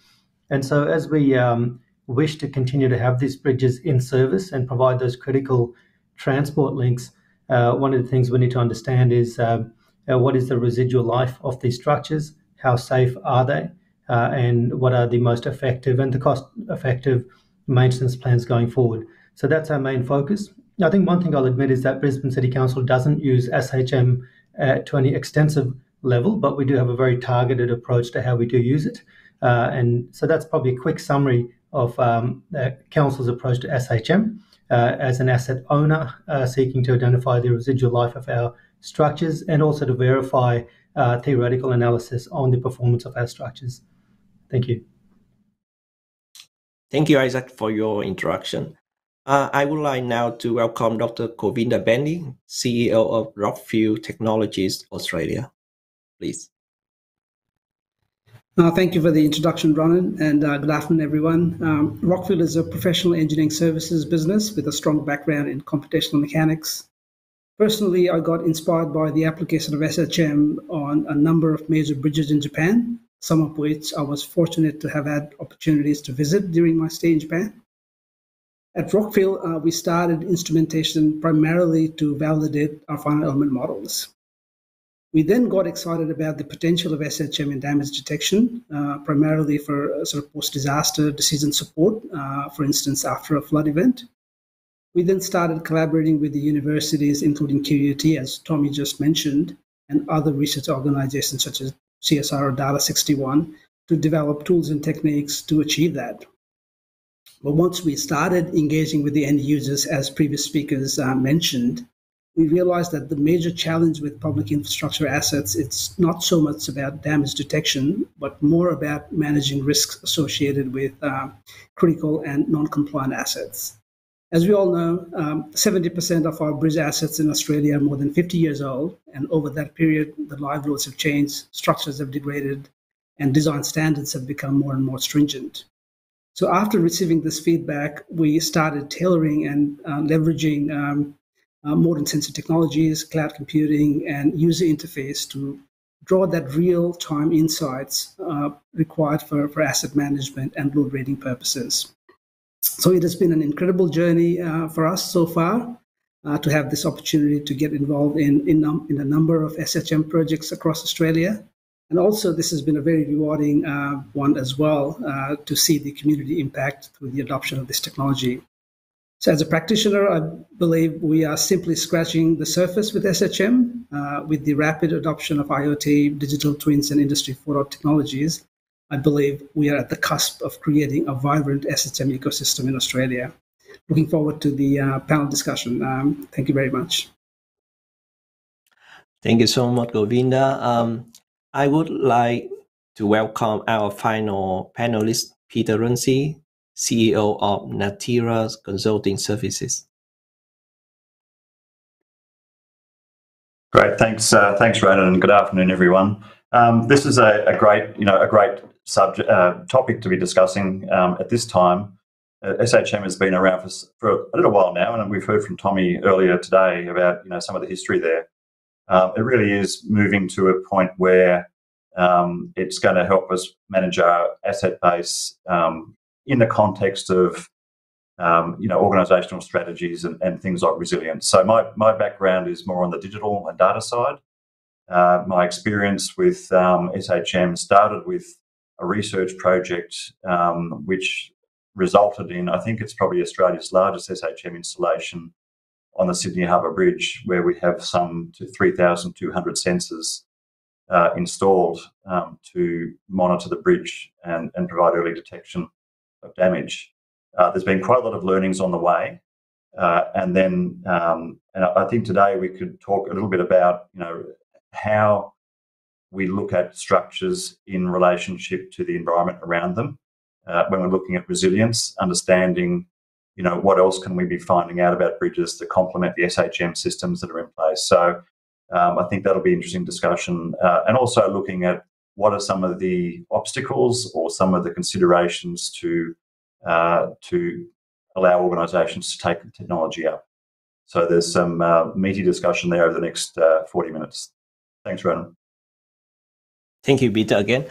And so, as we um, wish to continue to have these bridges in service and provide those critical transport links, uh, one of the things we need to understand is uh, uh, what is the residual life of these structures, how safe are they, uh, and what are the most effective and the cost effective maintenance plans going forward. So that's our main focus. I think one thing I'll admit is that Brisbane City Council doesn't use SHM uh, to any extensive level, but we do have a very targeted approach to how we do use it. Uh, and so that's probably a quick summary of um, the council's approach to SHM uh, as an asset owner uh, seeking to identify the residual life of our structures and also to verify uh, theoretical analysis on the performance of our structures. Thank you. Thank you, Isaac, for your introduction. Uh, I would like now to welcome Dr. Govinda Bendy, CEO of Rockfield Technologies Australia. Please. Uh, thank you for the introduction, Ronan, and uh, good afternoon, everyone. Um, Rockfield is a professional engineering services business with a strong background in computational mechanics. Personally, I got inspired by the application of SHM on a number of major bridges in Japan, some of which I was fortunate to have had opportunities to visit during my stay in Japan. At Rockfield, uh, we started instrumentation primarily to validate our finite element models. We then got excited about the potential of SHM in damage detection, uh, primarily for uh, sort of post-disaster decision support, uh, for instance, after a flood event. We then started collaborating with the universities, including QUT, as Tommy just mentioned, and other research organizations such as CSIRO or Data 61 to develop tools and techniques to achieve that. But once we started engaging with the end users, as previous speakers uh, mentioned, we realized that the major challenge with public infrastructure assets it's not so much about damage detection but more about managing risks associated with uh, critical and non-compliant assets as we all know um, 70% of our bridge assets in australia are more than 50 years old and over that period the live loads have changed structures have degraded and design standards have become more and more stringent so after receiving this feedback we started tailoring and uh, leveraging um, uh, modern sensor technologies, cloud computing, and user interface to draw that real time insights uh, required for, for asset management and load rating purposes. So it has been an incredible journey uh, for us so far uh, to have this opportunity to get involved in, in, in, a number of SHM projects across Australia. And also, this has been a very rewarding uh, one as well uh, to see the community impact through the adoption of this technology. So, as a practitioner, I believe we are simply scratching the surface with SHM. Uh, with the rapid adoption of IoT, digital twins, and Industry 4.0 technologies, I believe we are at the cusp of creating a vibrant SHM ecosystem in Australia. Looking forward to the uh, panel discussion. Um, thank you very much. Thank you so much, Govinda. Um, I would like to welcome our final panelist, Peter Runcie, CEO of Natira Consulting Services. Great, thanks, uh, thanks, Ronan, and good afternoon, everyone. Um, this is a, a, great, you know, a great subject uh, topic to be discussing um, at this time. Uh, SHM has been around for, for a little while now, and we've heard from Tommy earlier today about you know some of the history there. Um, it really is moving to a point where um, it's going to help us manage our asset base um, in the context of um, you know organizational strategies and, and, things like resilience. So my my background is more on the digital and data side. Uh, my experience with um, SHM started with a research project um, which resulted in I think it's probably Australia's largest SHM installation on the Sydney Harbour Bridge, where we have some 3,200 sensors uh, installed um, to monitor the bridge and, and provide early detection of damage. Uh, there's been quite a lot of learnings on the way, uh, and then um, and I think today we could talk a little bit about you know how we look at structures in relationship to the environment around them uh, when we're looking at resilience, understanding you know, what else can we be finding out about bridges to complement the SHM systems that are in place? So um, I think that'll be interesting discussion, uh, and also looking at what are some of the obstacles or some of the considerations to uh, to allow organisations to take the technology up. So there's some uh, meaty discussion there over the next uh, 40 minutes. Thanks, Ronan. Thank you, Peter, again.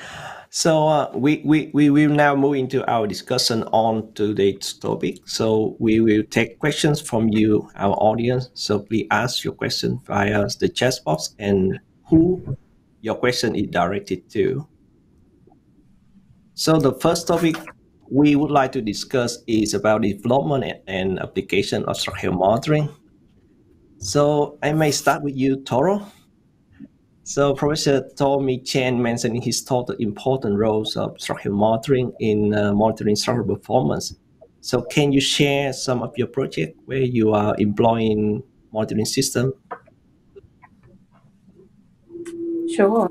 So uh, we, we, we will now move into our discussion on today's topic. So we will take questions from you, our audience. So please ask your question via the chat box and who your question is directed to. So the first topic we would like to discuss is about development and application of structural monitoring. So I may start with you, Toro. So Professor Tommy Chan mentioned in his talk the important roles of structural monitoring in uh, monitoring structural performance. So can you share some of your project where you are employing monitoring system? Sure.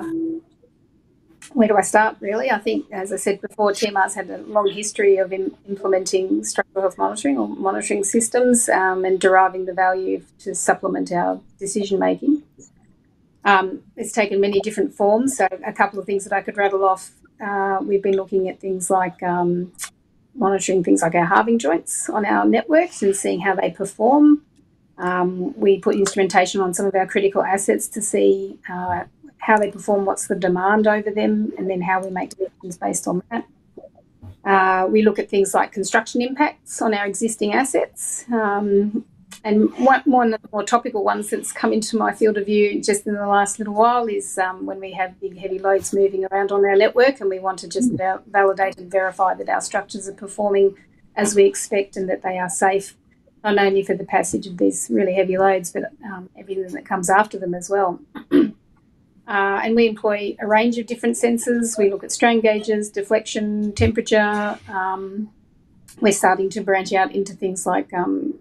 Where do I start, really? I think, as I said before, TMR's had a long history of Im- implementing structural health monitoring or monitoring systems um, and deriving the value to supplement our decision making. Um, it's taken many different forms. So, a couple of things that I could rattle off. Uh, we've been looking at things like um, monitoring things like our halving joints on our networks and seeing how they perform. Um, we put instrumentation on some of our critical assets to see uh, how they perform, what's the demand over them, and then how we make decisions based on that. Uh, we look at things like construction impacts on our existing assets um, and one, one of the more topical ones that's come into my field of view just in the last little while is um, when we have big heavy loads moving around on our network and we want to just mm. validate and verify that our structures are performing as we expect and that they are safe, not only for the passage of these really heavy loads, but um, everything that comes after them as well. uh, and we employ a range of different sensors. We look at strain gauges, deflection, temperature. Um, we're starting to branch out into things like um,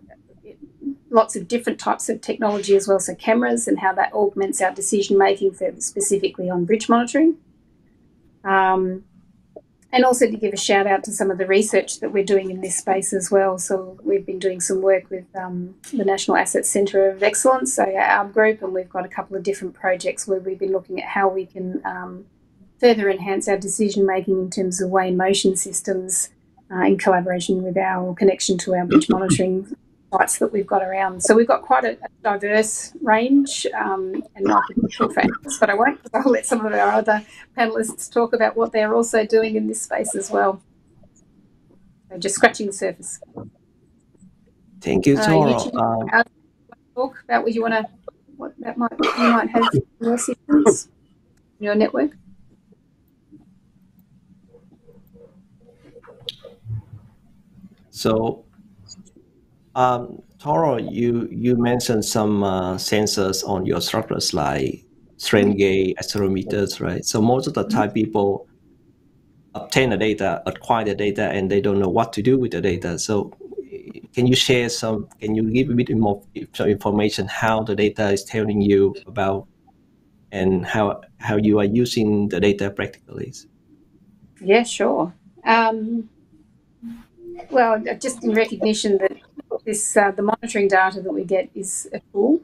lots of different types of technology as well, so cameras and how that augments our decision making for specifically on bridge monitoring. Um, and also to give a shout out to some of the research that we're doing in this space as well. So we've been doing some work with um, the National Asset Centre of Excellence, so our group, and we've got a couple of different projects where we've been looking at how we can um, further enhance our decision making in terms of weigh motion systems uh, in collaboration with our connection to our bridge monitoring sites that we've got around. So we've got quite a, a diverse range, um, and talk for hours, but I won't. I'll let some of our other panelists talk about what they're also doing in this space as well. So just scratching the surface. Thank you, Toro. Uh, um, talk about what you want to, what that might you might have your systems, your network. So um, Toro, you you mentioned some uh, sensors on your structures like strain gauge, accelerometers, right? So most of the time, mm-hmm. people obtain the data, acquire the data, and they don't know what to do with the data. So, can you share some? Can you give a bit more information how the data is telling you about, and how how you are using the data practically? Yeah, sure. Um, well, just in recognition that this uh, the monitoring data that we get is a tool,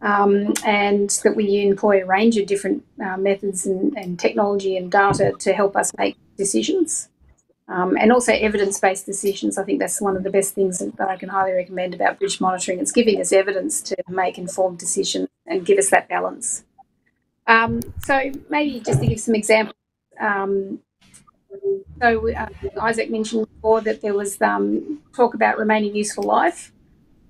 um, and that we employ a range of different uh, methods and, and, technology and data to help us make decisions. Um, and also evidence-based decisions. I think that's one of the best things that I can highly recommend about bridge monitoring. It's giving us evidence to make informed decisions and give us that balance. Um, so maybe just to give some examples, um, so uh, Isaac mentioned before that there was um, talk about remaining useful life.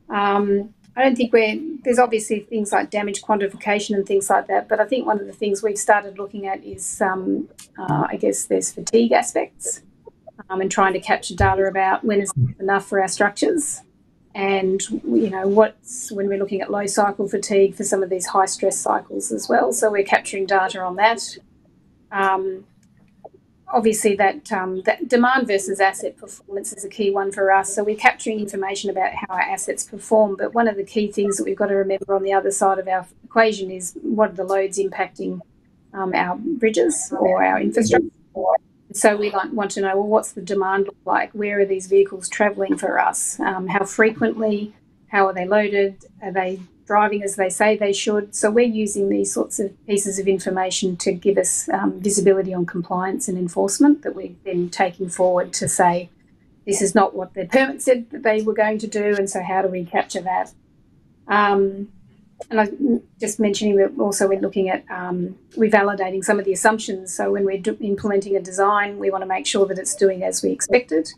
Um, I don't think we're there's obviously things like damage quantification and things like that, but I think one of the things we've started looking at is um, uh, I guess there's fatigue aspects um, and trying to capture data about when is enough for our structures and you know what's when we're looking at low cycle fatigue for some of these high stress cycles as well. So we're capturing data on that. Um, obviously that, um, that demand versus asset performance is a key one for us. So we're capturing information about how our assets perform, but one of the key things that we've got to remember on the other side of our equation is what are the loads impacting um, our bridges or our infrastructure. So we like, want to know well, what's the demand look like? Where are these vehicles travelling for us? Um, how frequently? How are they loaded? Are they driving as they say they should? So we're using these sorts of pieces of information to give us um, visibility on compliance and enforcement that we've been taking forward to say this is not what their permit said that they were going to do, and so how do we capture that? Um, and I just mentioning that also we're looking at um, revalidating some of the assumptions. So when we're implementing a design, we want to make sure that it's doing as we expected.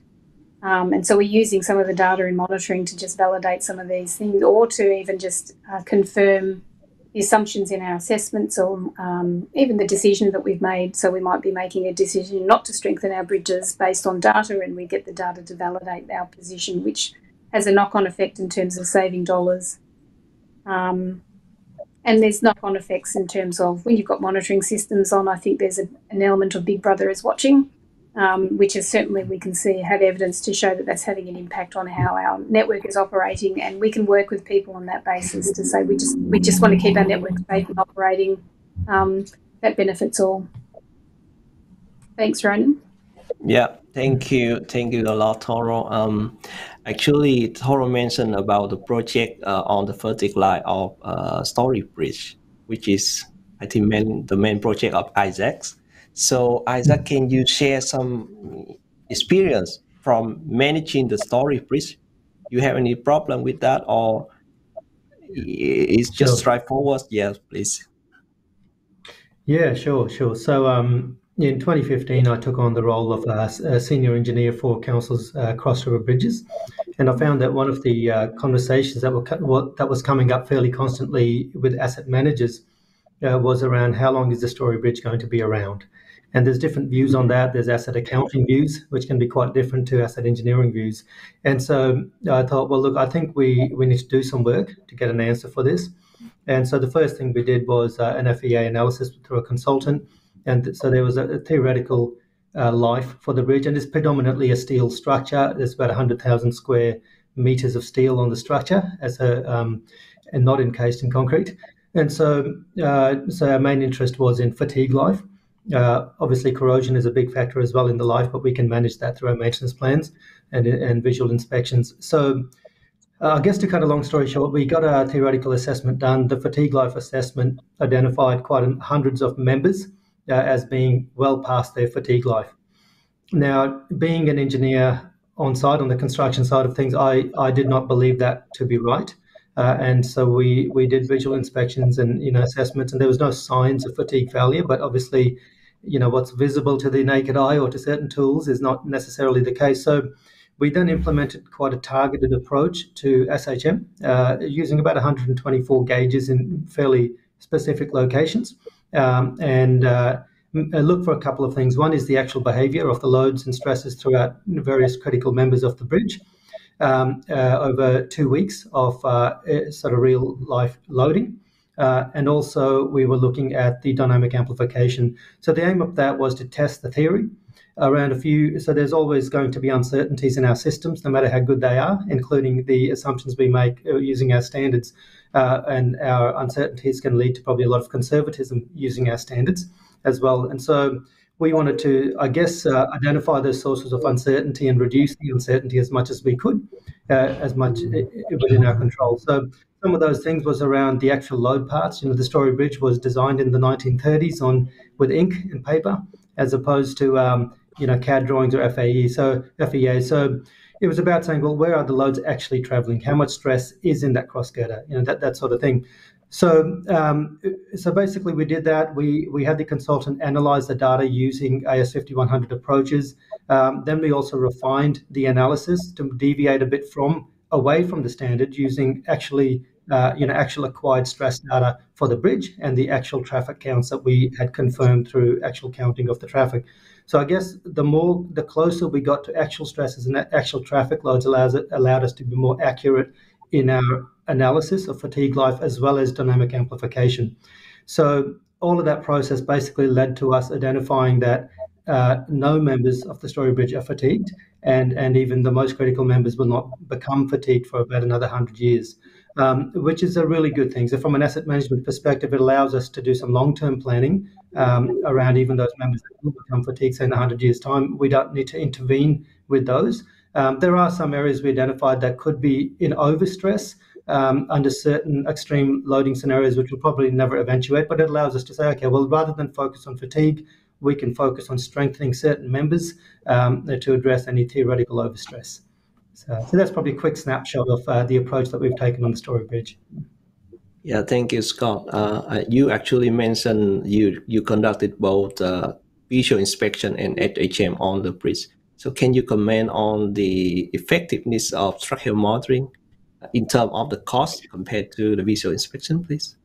Um, and so we're using some of the data in monitoring to just validate some of these things or to even just uh, confirm the assumptions in our assessments or um, even the decision that we've made. So we might be making a decision not to strengthen our bridges based on data, and we get the data to validate our position, which has a knock on effect in terms of saving dollars um, and there's knock on effects in terms of when you've got monitoring systems on, I think there's a, an element of Big Brother is watching, um, which is certainly we can see have evidence to show that that's having an impact on how our network is operating, and we can work with people on that basis to say we just we just want to keep our network safe and operating. Um, that benefits all. Thanks, Ronan. Yeah, thank you, thank you a lot, Toro. Um, Actually, Toro mentioned about the project uh, on the vertical line of uh, Story Bridge, which is, I think, main, the main project of Isaac's. So, Isaac, can you share some experience from managing the Story Bridge? You have any problem with that, or it's just sure. straightforward? Yes, please. Yeah, sure, sure. So, um, in 2015, I took on the role of a, a senior engineer for Council's uh, Cross River Bridges, and I found that one of the uh, conversations that were what, that was coming up fairly constantly with asset managers uh, was around how long is the Story Bridge going to be around, and there's different views on that. There's asset accounting views, which can be quite different to asset engineering views, and so I thought, well, look, I think we we need to do some work to get an answer for this, and so the first thing we did was uh, an FEA analysis through a consultant and so there was a, a theoretical uh, life for the bridge, and it's predominantly a steel structure. There's about 100,000 square meters of steel on the structure, as a um, and not encased in concrete. And so, uh, so our main interest was in fatigue life. Uh, obviously, corrosion is a big factor as well in the life, but we can manage that through our maintenance plans and, and visual inspections. So, uh, I guess to cut a long story short, we got a theoretical assessment done. The fatigue life assessment identified quite hundreds of members uh, as being well past their fatigue life. Now, being an engineer on site on the construction side of things, I, I did not believe that to be right. Uh, and so we, we did visual inspections and you know assessments, and there was no signs of fatigue failure. But obviously, you know what's visible to the naked eye or to certain tools is not necessarily the case. So we then implemented quite a targeted approach to SHM uh, using about 124 gauges in fairly specific locations um, and uh, uh, look for a couple of things. One is the actual behavior of the loads and stresses throughout various critical members of the bridge um, uh, over two weeks of uh, sort of real life loading. Uh, and also, we were looking at the dynamic amplification. So, the aim of that was to test the theory around a few. So, there's always going to be uncertainties in our systems, no matter how good they are, including the assumptions we make uh, using our standards uh, and our uncertainties can lead to probably a lot of conservatism using our standards as well. And so we wanted to, I guess, uh, identify those sources of uncertainty and reduce the uncertainty as much as we could, uh, as much uh, within our control. So some of those things was around the actual load parts. You know, the Story Bridge was designed in the 1930s on with ink and paper, as opposed to um, you know CAD drawings or FAE. So FEA. So it was about saying, well, where are the loads actually traveling? How much stress is in that cross girder? You know, that, that sort of thing. So, um, so basically, we did that. We we had the consultant analyze the data using AS 5100 approaches. Um, then we also refined the analysis to deviate a bit from away from the standard using actually uh, you know actual acquired stress data for the bridge and the actual traffic counts that we had confirmed through actual counting of the traffic. So I guess the more, the closer we got to actual stresses and actual traffic loads allows it, allowed us to be more accurate in our analysis of fatigue life as well as dynamic amplification. So all of that process basically led to us identifying that uh, no members of the Story Bridge are fatigued, and and even the most critical members will not become fatigued for about another hundred years. Um, which is a really good thing. So, from an asset management perspective, it allows us to do some long term planning um, around even those members that will become fatigued, say, in 100 years' time. We don't need to intervene with those. Um, there are some areas we identified that could be in overstress. Um, under certain extreme loading scenarios, which will probably never eventuate, but it allows us to say, okay, well, rather than focus on fatigue, we can focus on strengthening certain members um, to address any theoretical overstress. So, so that's probably a quick snapshot of uh, the approach that we've taken on the Story Bridge. Yeah, thank you, Scott. Uh, uh you actually mentioned you you conducted both uh, visual inspection and SHM on the bridge. So can you comment on the effectiveness of structural monitoring in terms of the cost compared to the visual inspection, please?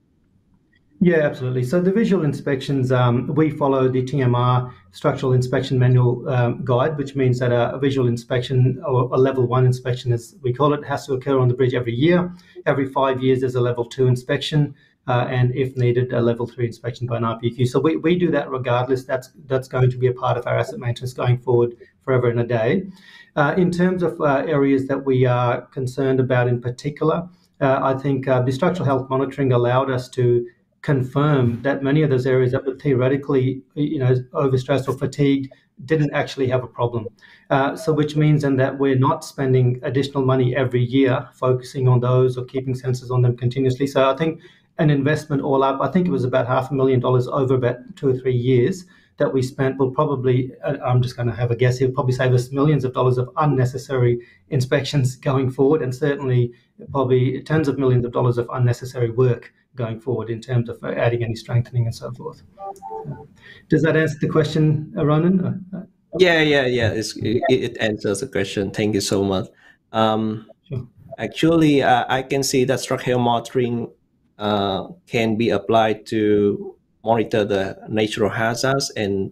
Yeah, absolutely. So the visual inspections, um, we follow the TMR structural inspection manual um, guide, which means that a, a, visual inspection or a level one inspection, as we call it, has to occur on the bridge every year. Every five years, there's a level two inspection, uh, and if needed, a level three inspection by an RPEQ. So we, we do that regardless. That's that's going to be a part of our asset maintenance going forward forever and a day. Uh, in terms of uh, areas that we are concerned about in particular, uh, I think uh, the structural health monitoring allowed us to confirm that many of those areas that were theoretically, you know, overstressed or fatigued didn't actually have a problem. Uh, so, which means then that we're not spending additional money every year focusing on those or keeping sensors on them continuously. So, I think an investment all up, I think it was about half a million dollars over about two or three years that we spent will probably, uh, I'm just going to have a guess, it'll probably save us millions of dollars of unnecessary inspections going forward, and certainly probably tens of millions of dollars of unnecessary work going forward in terms of adding any strengthening and so forth. Does that answer the question, Ronan? Yeah, yeah, yeah. It's, it, it answers the question. Thank you so much. Um, sure. Actually, uh, I can see that structural monitoring uh, can be applied to monitor the natural hazards and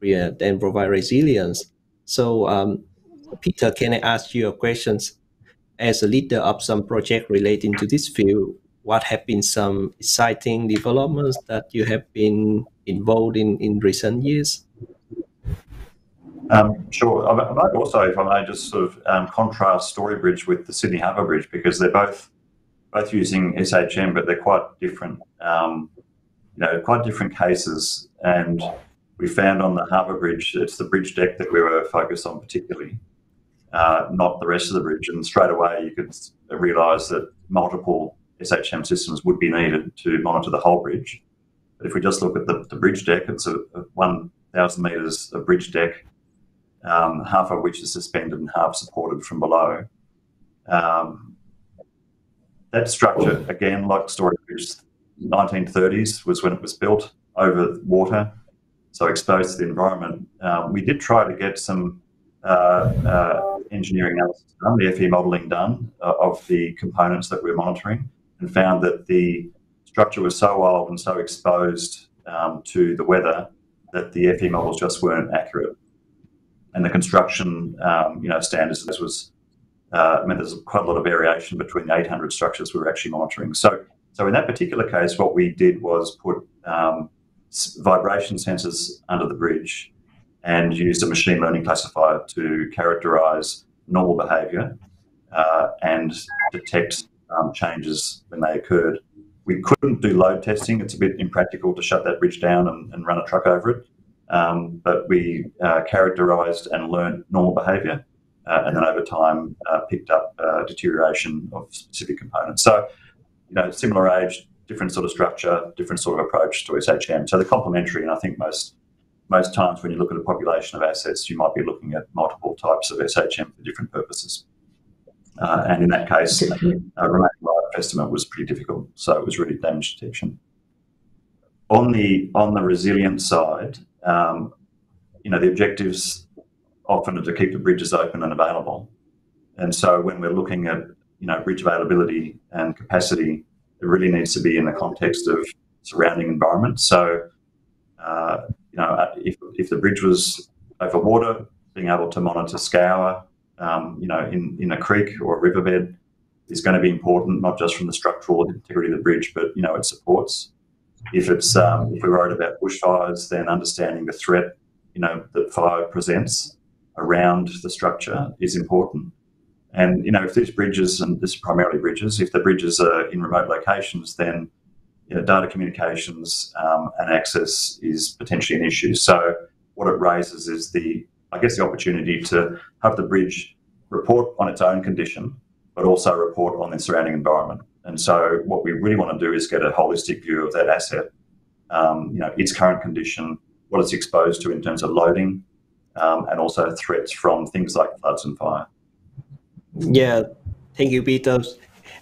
yeah, then provide resilience. So, um, Peter, can I ask you a question? As a leader of some project relating to this field, what have been some exciting developments that you have been involved in in recent years? Um, sure. I might also, if I may, just sort of um, contrast Storybridge with the Sydney Harbour Bridge because they're both both using SHM, but they're quite different. Um, know, quite different cases. And we found on the Harbour Bridge, it's the bridge deck that we were focused on particularly, uh, not the rest of the bridge. And straight away, you could realise that multiple SHM systems would be needed to monitor the whole bridge. But if we just look at the, the bridge deck, it's a, a 1,000 metres of bridge deck, um, half of which is suspended and half supported from below. Um, that structure, again, like Story Bridge, 1930s was when it was built over water, so exposed to the environment. Um, we did try to get some uh, uh, engineering analysis done, the FE modelling done uh, of the components that we're monitoring and found that the structure was so old and so exposed um, to the weather that the FE models just weren't accurate. And the construction, um, you know, standards was, uh, I mean, there's quite a lot of variation between the 800 structures we were actually monitoring. So, so in that particular case, what we did was put um, vibration sensors under the bridge and used a machine learning classifier to characterize normal behavior uh, and detect um, changes when they occurred. We couldn't do load testing. It's a bit impractical to shut that bridge down and, and run a truck over it. Um, but we uh, characterized and learned normal behavior. Uh, and then over time uh, picked up uh, deterioration of specific components. So, you know, similar age, different sort of structure, different sort of approach to SHM. So they're complementary, and I think most most times when you look at a population of assets, you might be looking at multiple types of SHM for different purposes. Uh, and in that case, uh, remaining life estimate was pretty difficult. So it was really damage detection. On the on the resilience side, um, you know, the objectives often are to keep the bridges open and available. And so when we're looking at you know bridge availability and capacity, it really needs to be in the context of surrounding environment. So uh, you know, if if the bridge was over water, being able to monitor scour um, you know, in, in a creek or a riverbed is going to be important, not just from the structural integrity of the bridge, but, you know, its supports. If it's, um, if we're worried about bushfires, then understanding the threat, you know, that fire presents around the structure is important. And you know, if these bridges, and this is primarily bridges, if the bridges are in remote locations, then you know, data communications um, and access is potentially an issue. So what it raises is the, I guess, the opportunity to have the bridge report on its own condition, but also report on the surrounding environment. And so what we really want to do is get a holistic view of that asset, um, you know, its current condition, what it's exposed to in terms of loading, um, and also threats from things like floods and fire. Yeah, thank you, Peter.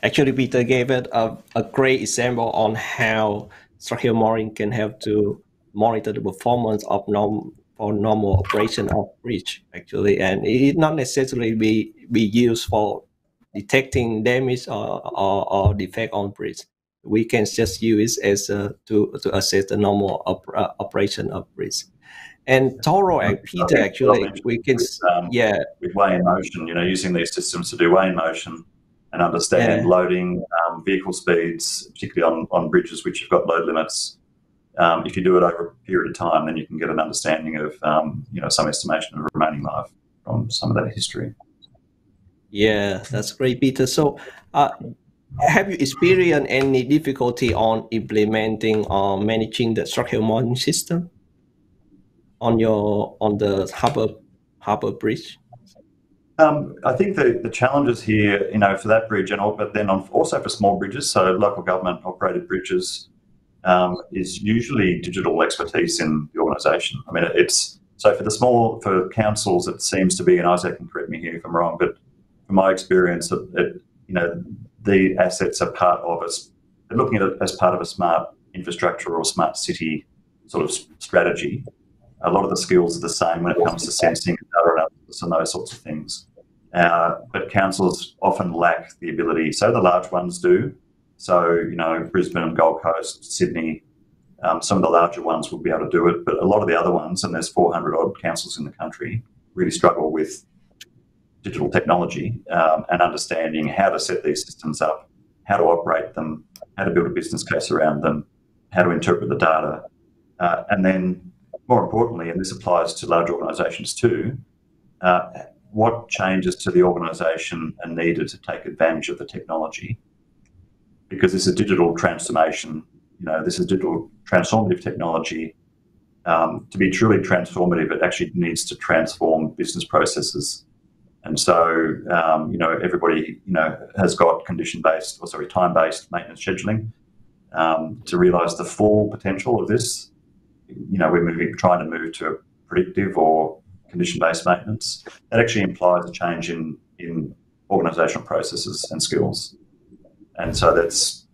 Actually, Peter gave it a, a great example on how structural monitoring can help to monitor the performance of norm for normal operation of bridge actually, and it not necessarily be be used for detecting damage or, or, or defect on bridge. We can just use it as a, to to assess the normal op, uh, operation of bridge. And Toro and Peter actually, we can, um, yeah. With weigh in motion, you know, using these systems to do weigh in motion and understand Yeah. loading, um, vehicle speeds, particularly on, on bridges which have got load limits. Um, if you do it over a period of time, then you can get an understanding of, um, you know, some estimation of remaining life from some of that history. Yeah, that's great, Peter. So, uh, have you experienced any difficulty on implementing or managing the structural monitoring system on your on the harbor harbor bridge? Um, I think the, the challenges here, you know, for that bridge and all, but then on, also for small bridges, so local government operated bridges, um, is usually digital expertise in the organisation. I mean, it's so for the small for councils, it seems to be, and Isaac can correct me here if I'm wrong, but from my experience, it, it, you know, the assets are part of us. Looking at it as part of a smart infrastructure or smart city sort of strategy. A lot of the skills are the same when it comes to sensing and data analysis and those sorts of things. Uh, but councils often lack the ability. So the large ones do. So you know, Brisbane, Gold Coast, Sydney, um, some of the larger ones will be able to do it. But a lot of the other ones, and there's 400 odd councils in the country, really struggle with digital technology um, and understanding how to set these systems up, how to operate them, how to build a business case around them, how to interpret the data, uh, and then more importantly, and this applies to large organisations too, uh, what changes to the organisation are needed to take advantage of the technology? Because this is digital transformation. You know, this is digital transformative technology. Um, to be truly transformative, it actually needs to transform business processes. And so, um, you know, everybody, you know, has got condition-based, or sorry, time-based maintenance scheduling. Um, to realise the full potential of this, you know, we're moving, trying to move to predictive or condition-based maintenance. That actually implies a change in in organisational processes and skills. And so that's,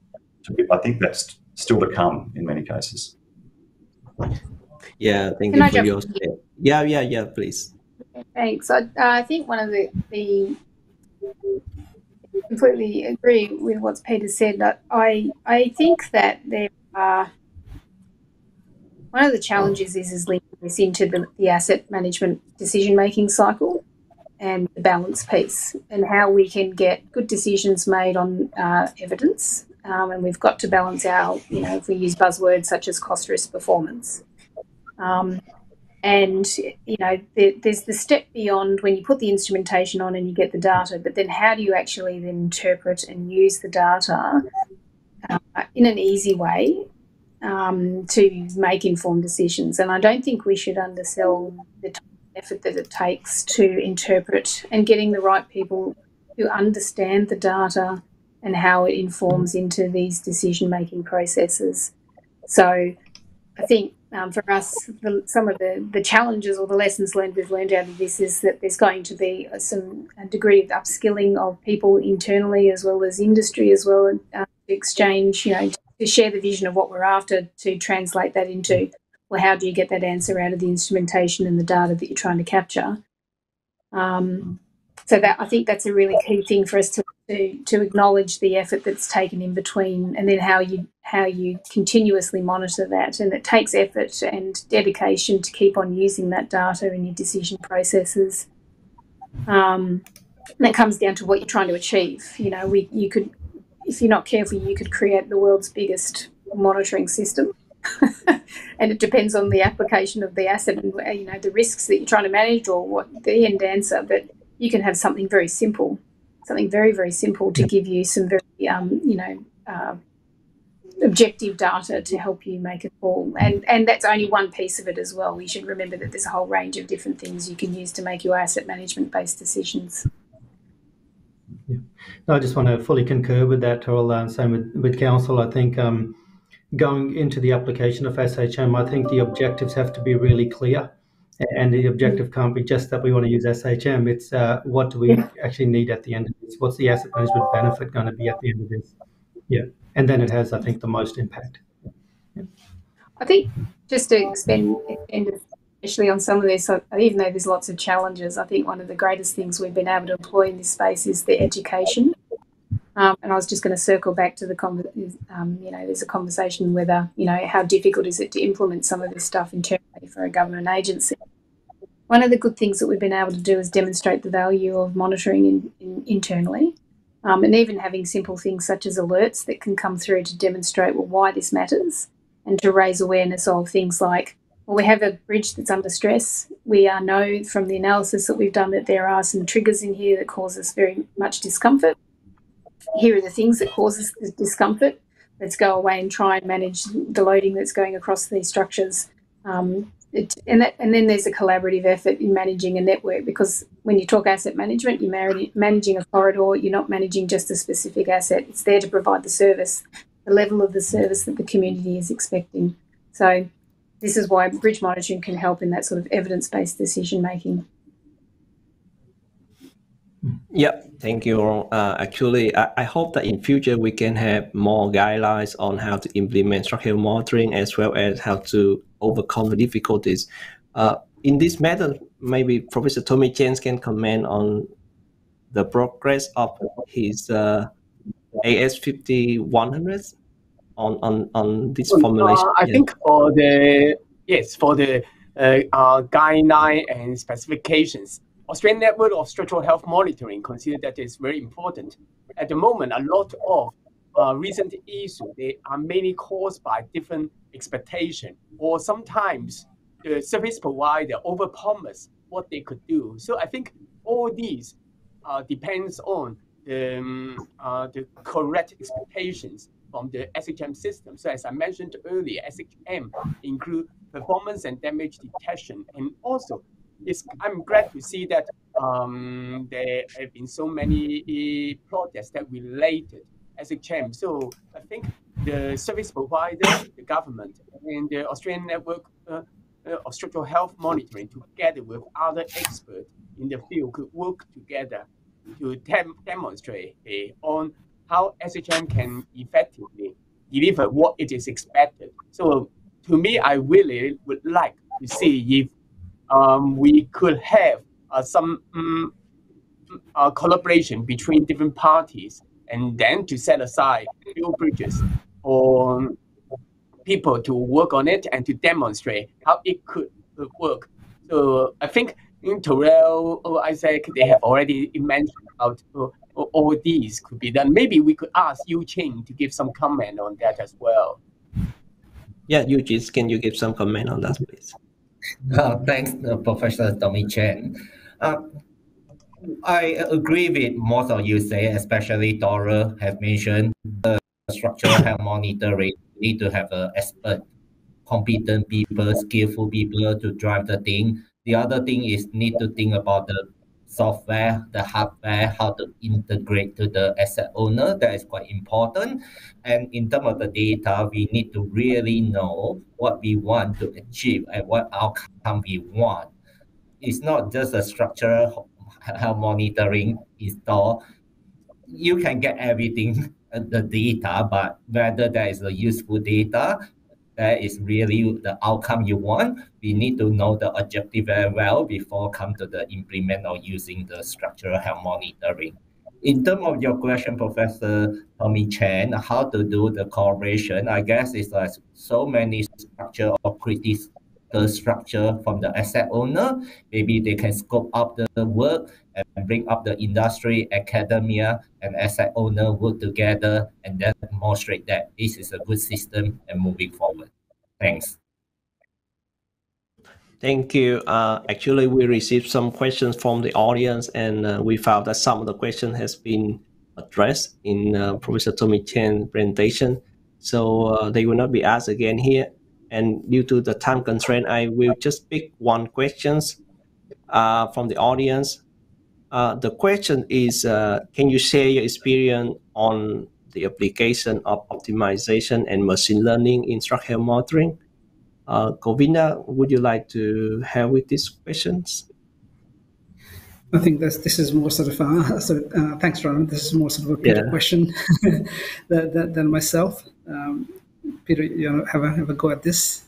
to be, I think that's still to come in many cases. Yeah, thank Can I you for jump your. in? Yeah, yeah, yeah. Please. Thanks. I, I think one of the, the completely agree with what Peter said. I- I I think that there are one of the challenges is is linking this into the, the asset management decision making cycle and the balance piece and how we can get good decisions made on uh, evidence. Um, and we've got to balance our, you know, if we use buzzwords such as cost risk performance. Um, and you know there, there's the step beyond when you put the instrumentation on and you get the data but then how do you actually then interpret and use the data uh, in an easy way um, to make informed decisions. And i don't think we should undersell the effort that it takes to interpret and getting the right people who understand the data and how it informs into these decision making processes. So I think um, for us, the, some of the, the challenges or the lessons learned we've learned out of this is that there's going to be some degree of upskilling of people internally as well as industry as well, uh, to exchange, you know, to share the vision of what we're after, to translate that into well, how do you get that answer out of the instrumentation and the data that you're trying to capture? Um, so that I think that's a really key thing for us to, to to acknowledge the effort that's taken in between, and then how you how you continuously monitor that. And it takes effort and dedication to keep on using that data in your decision processes. Um, and that comes down to what you're trying to achieve. You know, we you could, if you're not careful, you could create the world's biggest monitoring system. and it depends on the application of the asset and you know the risks that you're trying to manage or what the end answer. But you can have something very simple something very, very simple to give you some very, um, you know, uh, objective data to help you make a call. And, and that's only one piece of it as well. We should remember that there's a whole range of different things you can use to make your asset management based decisions. Yeah. No, I just want to fully concur with that, Toril. Uh, same with, with council. I think um, going into the application of SHM, I think the objectives have to be really clear. And the objective can't be just that we want to use SHM. It's uh, what do we actually need at the end of this? What's the asset management benefit going to be at the end of this? Yeah. And then it has, I think, the most impact. Yeah. I think just to expand, especially on some of this, even though there's lots of challenges, I think one of the greatest things we've been able to employ in this space is the education um, and I was just going to circle back to the, um, you know, there's a conversation whether, you know, how difficult is it to implement some of this stuff internally for a government agency. One of the good things that we've been able to do is demonstrate the value of monitoring in, in, internally um, and even having simple things such as alerts that can come through to demonstrate well, why this matters and to raise awareness of things like, well, we have a bridge that's under stress. We uh, know from the analysis that we've done that there are some triggers in here that cause us very much discomfort here are the things that causes the discomfort. Let's go away and try and manage the loading that's going across these structures. Um, it, and, that, and then there's a collaborative effort in managing a network because when you talk asset management, you're managing a corridor, you're not managing just a specific asset. It's there to provide the service, the level of the service that the community is expecting. So this is why bridge monitoring can help in that sort of evidence-based decision making. Yep, thank you. Uh, actually, I, I, hope that in future we can have more guidelines on how to implement structural monitoring as well as how to overcome the difficulties. Uh, in this matter, maybe Professor Tommy Chan can comment on the progress of his uh, AS5100 on, on, on this formulation. Uh, I yeah. think for the, yes, for the uh, uh, guideline and specifications, Australian Network of Structural Health Monitoring consider that it's very important. At the moment, a lot of uh, recent issues, they are mainly caused by different expectation or sometimes the service provider overpromise what they could do. So I think all these uh, depends on the, um, uh, the correct expectations from the SHM system. So as I mentioned earlier, SHM include performance and damage detection and also it's, I'm glad to see that um, there have been so many projects that related SHM. So I think the service provider, the government, and the Australian Network uh, uh, of Structural Health Monitoring, together with other experts in the field, could work together to dem demonstrate uh, on how SHM can effectively deliver what it is expected. So to me, I really would like to see if um, we could have uh, some um, uh, collaboration between different parties and then to set aside few bridges for people to work on it and to demonstrate how it could work. So I think in Toril or Isaac, they have already mentioned about uh, all these could be done. Maybe we could ask Yu Ching to give some comment on that as well. Yeah, Yu Eugene, can you give some comment on that, please? Uh, thanks, uh, Professor Tommy Chan. Uh, I agree with most of you say, especially Dora have mentioned the structural health monitoring need to have an expert, competent people, skillful people to drive the thing. The other thing is need to think about the software, the hardware, how to integrate to the asset owner. That is quite important. And in terms of the data, we need to really know what we want to achieve and what outcome we want. It's not just a structural monitoring install. You can get everything, the data, but whether that is a useful data, that is really the outcome you want. We need to know the objective very well before come to the implement or using the structural health monitoring. In terms of your question, Professor Tommy Chan, how to do the collaboration, I guess it's like so many structure or critical structure from the asset owner. Maybe they can scope up the work and bring up the industry, academia, and asset owner work together and then demonstrate that this is a good system and moving forward. Thanks. Thank you. Uh, actually, we received some questions from the audience, and uh, we found that some of the questions has been addressed in uh, Professor Tommy Chan's presentation. So uh, they will not be asked again here. And due to the time constraint, I will just pick one questions uh, from the audience. Uh, the question is, can you share your experience on the application of optimization and machine learning in structural monitoring? Uh, Govinda, would you like to have with these questions? I think this this is more sort of uh, so uh, thanks, Ron. This is more sort of a Peter yeah. question than, than, than, myself. Um, Peter, you want to have a have a go at this?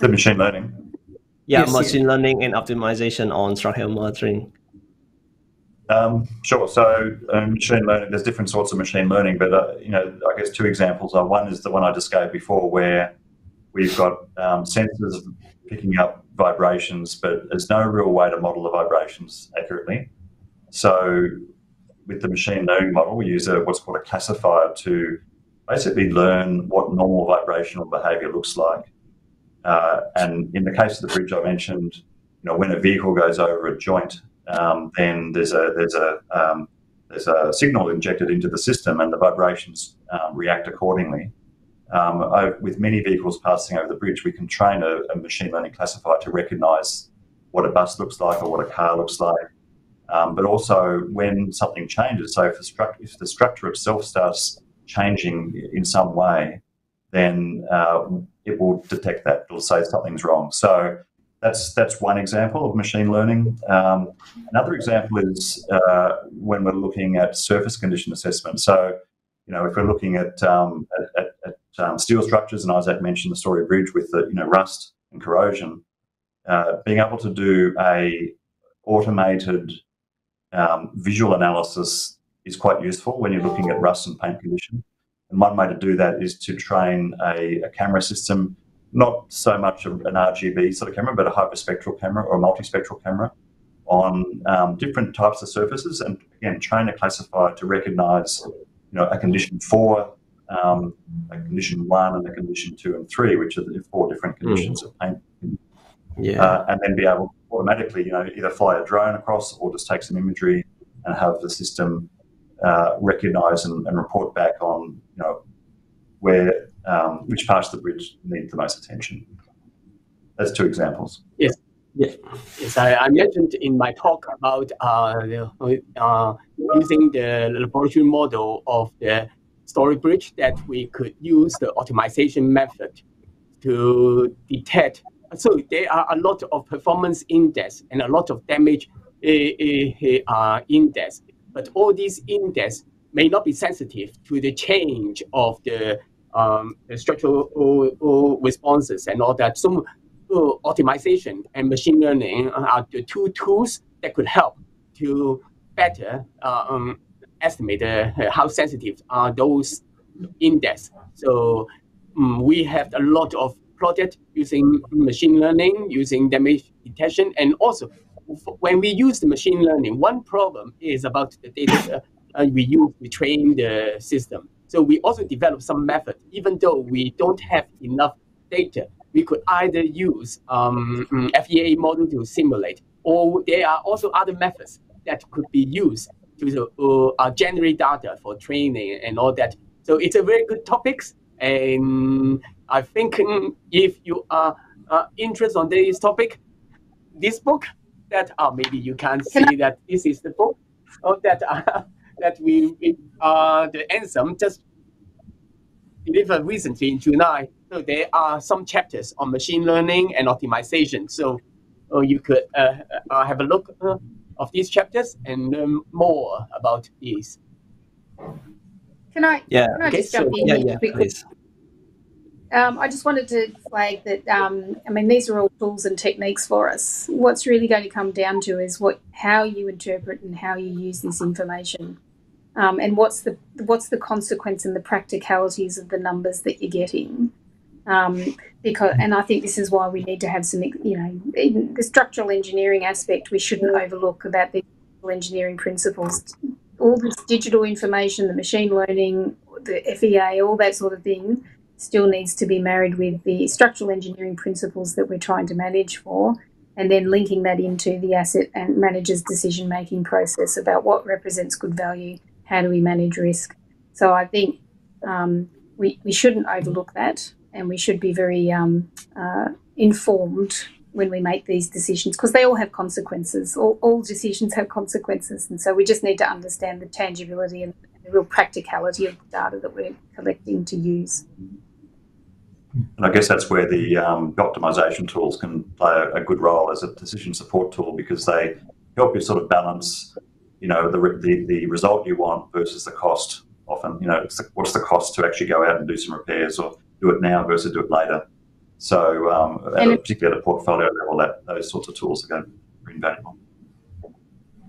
The machine learning. Yeah, yes, machine yeah. learning and optimization on structural monitoring. Um, sure. So um, machine learning, there's different sorts of machine learning, but uh, you know, I guess two examples are one is the one I just gave before, where We've got um, sensors picking up vibrations, but there's no real way to model the vibrations accurately. So with the machine learning model, we use a, what's called a classifier to basically learn what normal vibrational behavior looks like. Uh, and in the case of the bridge I mentioned, you know, when a vehicle goes over a joint, um, then there's a there's a um, there's a signal injected into the system, and the vibrations um, react accordingly um, I, with many vehicles passing over the bridge, we can train a, a, machine learning classifier to recognize what a bus looks like or what a car looks like. Um, but also when something changes, so if the, stru- if the, structure itself starts changing in some way, then uh, it will detect that. It'll say something's wrong. So that's that's one example of machine learning. Um, another example is uh, when we're looking at surface condition assessment. So you know, if we're looking at, um, at, at, at um, steel structures, and Isaac mentioned the Story Bridge with the you know rust and corrosion, uh, being able to do a automated um, visual analysis is quite useful when you're looking at rust and paint condition. And one way to do that is to train a, a camera system, not so much an RGB sort of camera, but a hyperspectral camera or a multispectral camera on um, different types of surfaces, and again train a classifier to recognise you know, a condition four, um, a condition one, and a condition two and three, which are the four different hmm. conditions mm. of paint. Yeah. Uh, and then be able to automatically, you know, either fly a drone across or just take some imagery and have the system uh, recognize and, and, report back on, you know, where um, which parts of the bridge need the most attention. That's two examples. Yes. Yes, yes I, I mentioned in my talk about uh, uh, using the laboratory model of the story bridge that we could use the optimization method to detect. So there are a lot of performance index and a lot of damage uh, uh, index, but all these index may not be sensitive to the change of the, um, the structural uh, responses and all that. So optimization and machine learning are the two tools that could help to better uh, um, estimate uh, how sensitive are those index. So um, we have a lot of projects using machine learning, using damage detection, and also when we use the machine learning, one problem is about the data uh, we use to train the system. So we also develop some method, even though we don't have enough data we could either use um, FEA model to simulate, or there are also other methods that could be used to uh, uh, generate data for training and all that. So it's a very good topic, and I think um, if you are uh, interested on this topic, this book that uh, maybe you can see that this is the book of that uh, that we uh, the ANSHM just delivered recently in July so there are some chapters on machine learning and optimization. So uh, you could uh, uh, have a look uh, of these chapters and learn more about these. Can I? Yeah. Can I okay, just jump so, in yeah, yeah, quickly? Please. Um, I just wanted to flag that. Um, I mean, these are all tools and techniques for us. What's really going to come down to is what, how you interpret and how you use this information, um, and what's the what's the consequence and the practicalities of the numbers that you're getting. Um, because, and I think this is why we need to have some, you know, the structural engineering aspect we shouldn't overlook about the engineering principles. All this digital information, the machine learning, the FEA, all that sort of thing, still needs to be married with the structural engineering principles that we're trying to manage for, and then linking that into the asset and manager's decision making process about what represents good value, how do we manage risk. So I think um, we, we shouldn't overlook that and we should be very um, uh, informed when we make these decisions because they all have consequences. All, all decisions have consequences, and so we just need to understand the tangibility and the real practicality of the data that we're collecting to use. And I guess that's where the, um, optimization tools can play a, good role as a decision support tool because they help you sort of balance, you know, the, the, the result you want versus the cost. Often, you know, the, what's the cost to actually go out and do some repairs or do it now versus do it later. So, um, at a, particularly at a portfolio level, that those sorts of tools are going to be invaluable.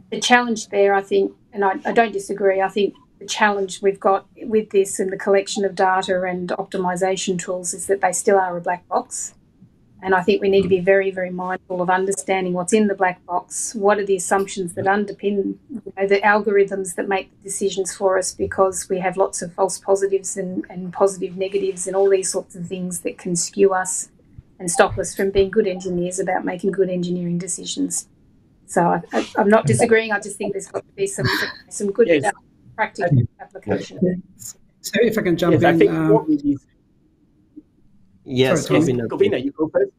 The challenge there, I think, and I, I don't disagree. I think challenge we've got with this and the collection of data and optimization tools is that they still are a black box. And I think we need to be mm. very, very mindful of understanding what's in the black box. What are the assumptions that underpin you know, the algorithms that make the decisions for us? Because we have lots of false positives and, and positive negatives and all these sorts of things that can skew us and stop us from being good engineers about making good engineering decisions. So I, am not disagreeing. I just think there's got to be some some good yes. Practical application. So if I can jump yes, in. I think um, Yes, Sorry, Govinda, you go first.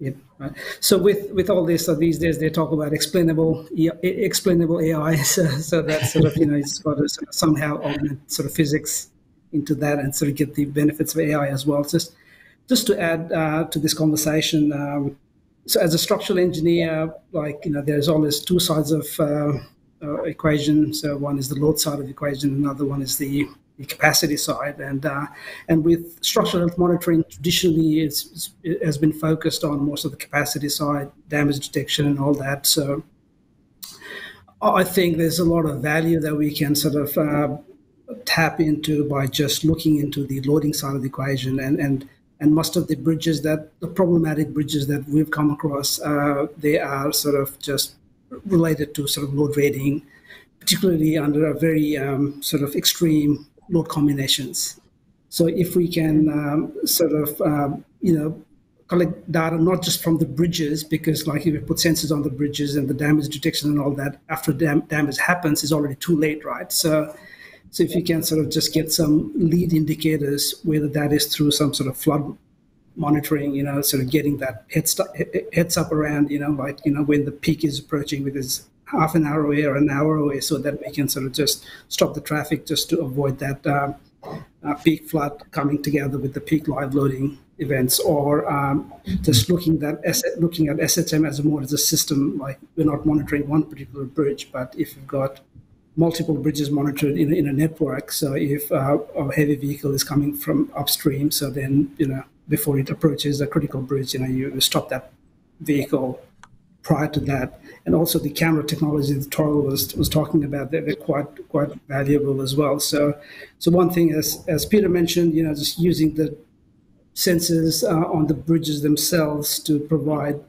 Yep. Right. So with with all this, so these days they talk about explainable explainable AI. So, so that sort of you know it's got to sort of somehow augment sort of physics into that and sort of get the benefits of AI as well. Just just to add uh, to this conversation, um, so as a structural engineer, like you know, there's always two sides of uh, uh, equation. So one is the load side of the equation, another one is the the capacity side. And uh, and with structural health monitoring, traditionally it's, it has been focused on most of the capacity side, damage detection, and all that. So I think there's a lot of value that we can sort of uh, tap into by just looking into the loading side of the equation and and and most of the bridges that the problematic bridges that we've come across uh, they are sort of just related to sort of load rating particularly under a very um, sort of extreme load combinations. So if we can um, sort of, um, you know, collect data not just from the bridges, because like if we put sensors on the bridges and the damage detection and all that, after dam- damage happens, is already too late, right? So, so if you can sort of just get some lead indicators, whether that is through some sort of flood monitoring, you know, sort of getting that heads, heads up around, you know, like, you know, when the peak is approaching with its half an hour away or an hour away so that we can sort of just stop the traffic just to avoid that uh, uh, peak flood coming together with the peak live loading events or um, just looking that looking at SHM as more as a system like we're not monitoring one particular bridge but if you've got multiple bridges monitored in, in a network so if uh, a heavy vehicle is coming from upstream so then you know before it approaches a critical bridge you know you stop that vehicle prior to that. And also the camera technology that Toro was was talking about, they're, they're quite quite valuable as well. So, so one thing, as as Peter mentioned, you know, just using the sensors uh, on the bridges themselves to provide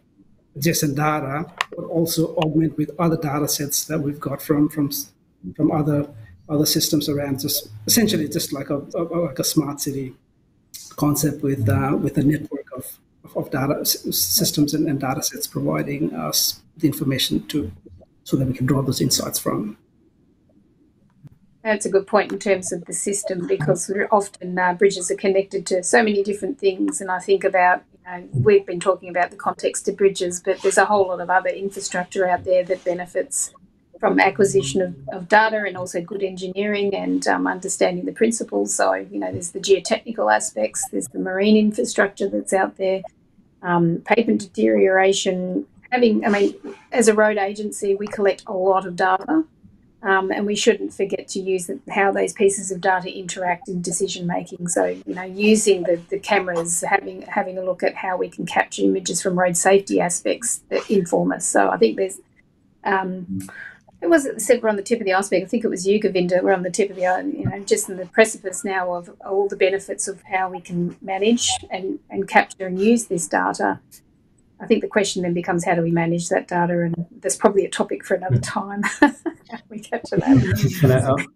adjacent data, but also augment with other data sets that we've got from from from other other systems around. Just essentially, just like a, a like a smart city concept with uh, with a network of of data systems and, and data sets providing us the information to so that we can draw those insights from. That's a good point in terms of the system because often uh, bridges are connected to so many different things. And I think about, you know, we've been talking about the context of bridges, but there's a whole lot of other infrastructure out there that benefits from acquisition of, of data and also good engineering and um, understanding the principles. So, you know, there's the geotechnical aspects, there's the marine infrastructure that's out there, um, pavement deterioration. Having, I mean, as a road agency, we collect a lot of data, um, and we shouldn't forget to use the, how those pieces of data interact in decision making. So, you know, using the, the cameras, having having a look at how we can capture images from road safety aspects that inform us. So, I think there's um, it was said we're on the tip of the iceberg. I think it was you, Govinda. We're on the tip of the, you know, just in the precipice now of all the benefits of how we can manage and, and capture and use this data. I think the question then becomes how do we manage that data, and that's probably a topic for another time. we capture that.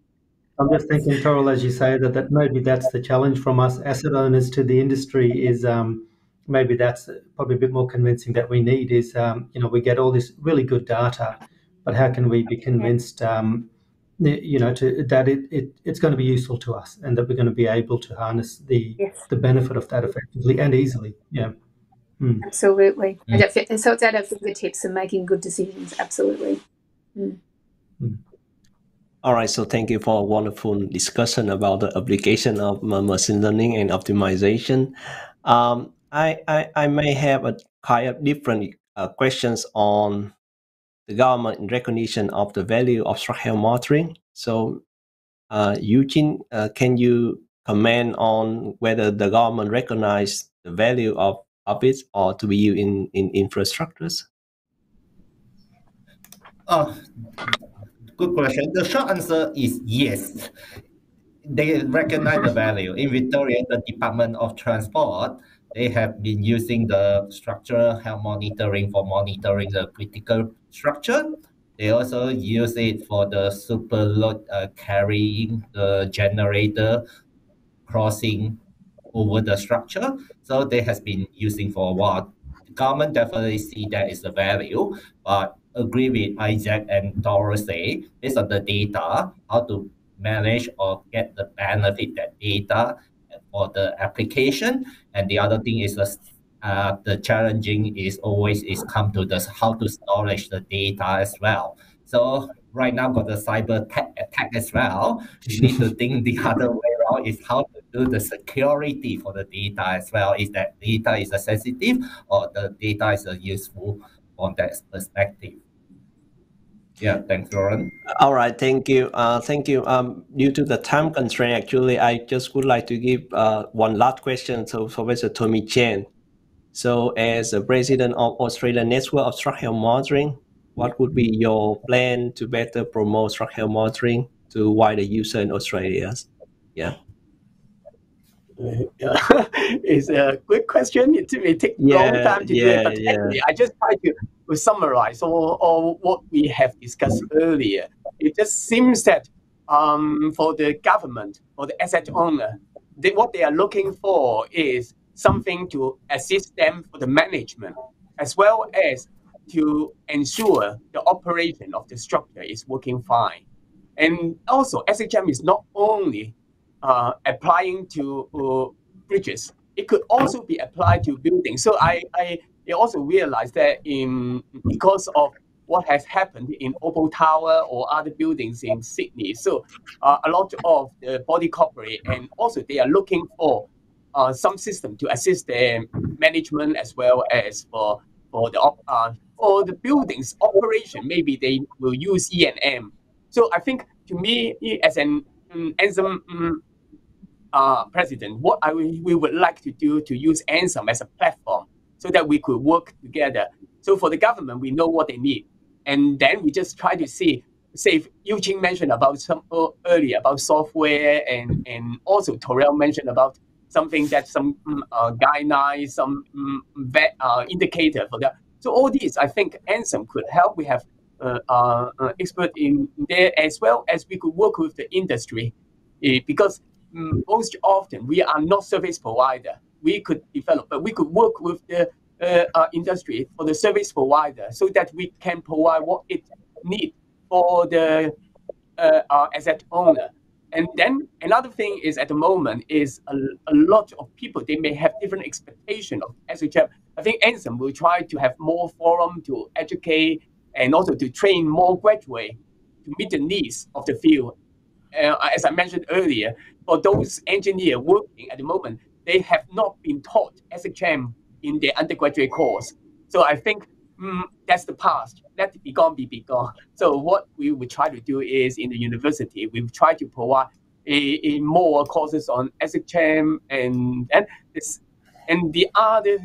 I'm just thinking, Toril, as you say, that, that maybe that's the challenge from us asset owners to the industry is um, maybe that's probably a bit more convincing that we need is, um, you know, we get all this really good data, but how can we be convinced, um, you know, to, that it, it, it's going to be useful to us and that we're going to be able to harness the Yes. the benefit of that effectively and easily. Yeah. Mm. Absolutely. Mm. And so it's at our fingertips and making good decisions. Absolutely. All right, so thank you for a wonderful discussion about the application of machine learning and optimization. Um, I, I, I may have a kind of different uh, questions on the government in recognition of the value of structural monitoring. So, uh, Eugene, uh, can you comment on whether the government recognize the value of, of it or to be used in, in infrastructures? Oh, good question. The short answer is yes. They recognize the value. In Victoria, the Department of Transport, they have been using the structural health monitoring for monitoring the critical structure. They also use it for the super load uh, carrying the generator crossing over the structure. So they has been using for a while. The government definitely see that is the value, but agree with Isaac and Dorothy based on the data, how to manage or get the benefit that data for the application. And the other thing is the uh, the challenging is always is come to this how to storage the data as well. So right now got the cyber tech attack as well. You need to think the other way around is how to do the security for the data as well. Is that data is a sensitive or the data is a useful from that perspective. Yeah, thanks, Lauren. All right, thank you. Uh, thank you. Um, due to the time constraint, actually, I just would like to give uh, one last question to Professor Tommy Chan. So, as the president of Australian Network of Structural Monitoring, what would be your plan to better promote structural monitoring to wider user in Australia? Yeah. It's a good question. It may take long Yeah, time to do it, but yeah. actually, I just try to to summarize all, all what we have discussed earlier. It just seems that um, for the government, for the asset owner, they, what they are looking for is something to assist them for the management, as well as to ensure the operation of the structure is working fine. And also, SHM is not only uh, applying to uh, bridges. It could also be applied to buildings. So I, I also realized that in because of what has happened in Opal Tower or other buildings in Sydney, so uh, a lot of the body corporate and also they are looking for uh, some system to assist their management as well as for for the op- uh, for the buildings operation. Maybe they will use E and M. So I think to me, as an um, ANSHM um, uh, president, what I will- we would like to do to use ANSHM as a platform so that we could work together. So for the government, we know what they need, and then we just try to see. Say, Eugene mentioned about some uh, earlier about software, and and also Torrell mentioned about something that some mm, uh, some mm, vet, uh, indicator for that. So all these, I think, ANSHM could help. We have uh, uh, uh, expert in there as well as we could work with the industry, eh, because most often we are not service provider. We could develop, but we could work with the uh, uh, industry for the service provider so that we can provide what it need for the uh, asset owner. And then another thing is at the moment is a, a lot of people they may have different expectation of SHM. I think ANSHM will try to have more forum to educate and also to train more graduate to meet the needs of the field. Uh, as I mentioned earlier, for those engineers working at the moment, they have not been taught SHM in their undergraduate course. So I think mm, that's the past. Let it be gone, be be gone. So what we will try to do is in the university, we try to provide a, a more courses on SHM and and this and the other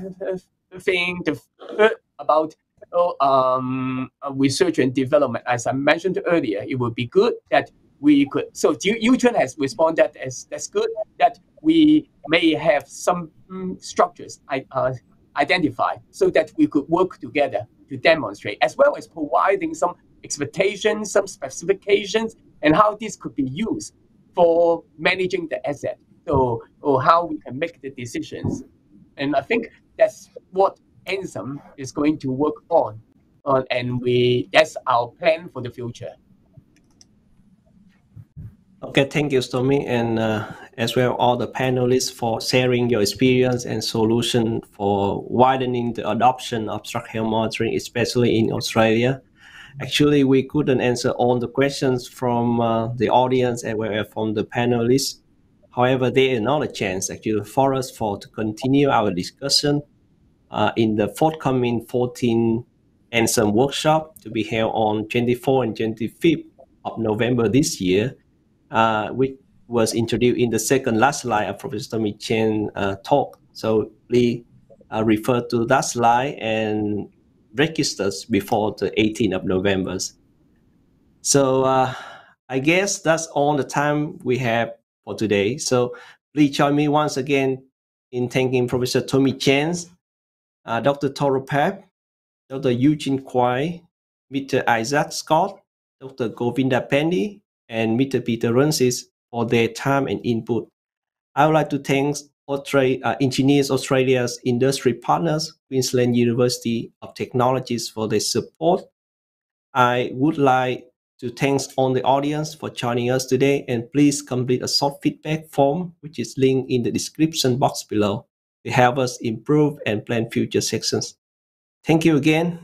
thing the third about oh, um, uh, research and development, as I mentioned earlier, it would be good that we could. So Eugene has responded as that's good that we may have some mm, structures uh, identified so that we could work together to demonstrate, as well as providing some expectations, some specifications, and how this could be used for managing the asset. So, or how we can make the decisions. And I think that's what ANSHM is going to work on. Uh, and we that's our plan for the future. Okay, thank you, Stormy, and uh, as well all the panelists for sharing your experience and solution for widening the adoption of structural monitoring, especially in Australia. Actually, we couldn't answer all the questions from uh, the audience and well from the panelists. However, there is another chance actually for us for to continue our discussion uh, in the forthcoming 14 ANSHM workshop to be held on 24 and 25th of November this year uh, which was introduced in the second last slide of Professor Tommy Chan uh, talk. So please uh, refer to that slide and register before the 18th of November. So uh, I guess that's all the time we have for today. So please join me once again in thanking Professor Tommy Chan, Dr. Toro Pep, Dr. Eugene Kwai, Mr. Isaac Scott, Dr. Govinda Pendy, and Mr. Peter Runsis for their time and input. I would like to thank Australia, uh, Engineers Australia's industry partners, Queensland University of Technologies for their support. I would like to thank all the audience for joining us today and please complete a short feedback form which is linked in the description box below to help us improve and plan future sessions. Thank you again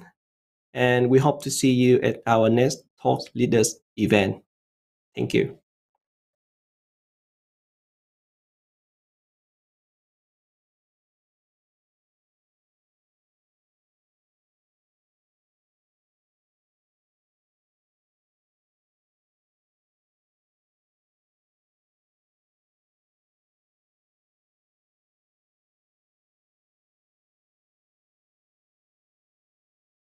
and we hope to see you at our next Thought Leaders event. Thank you.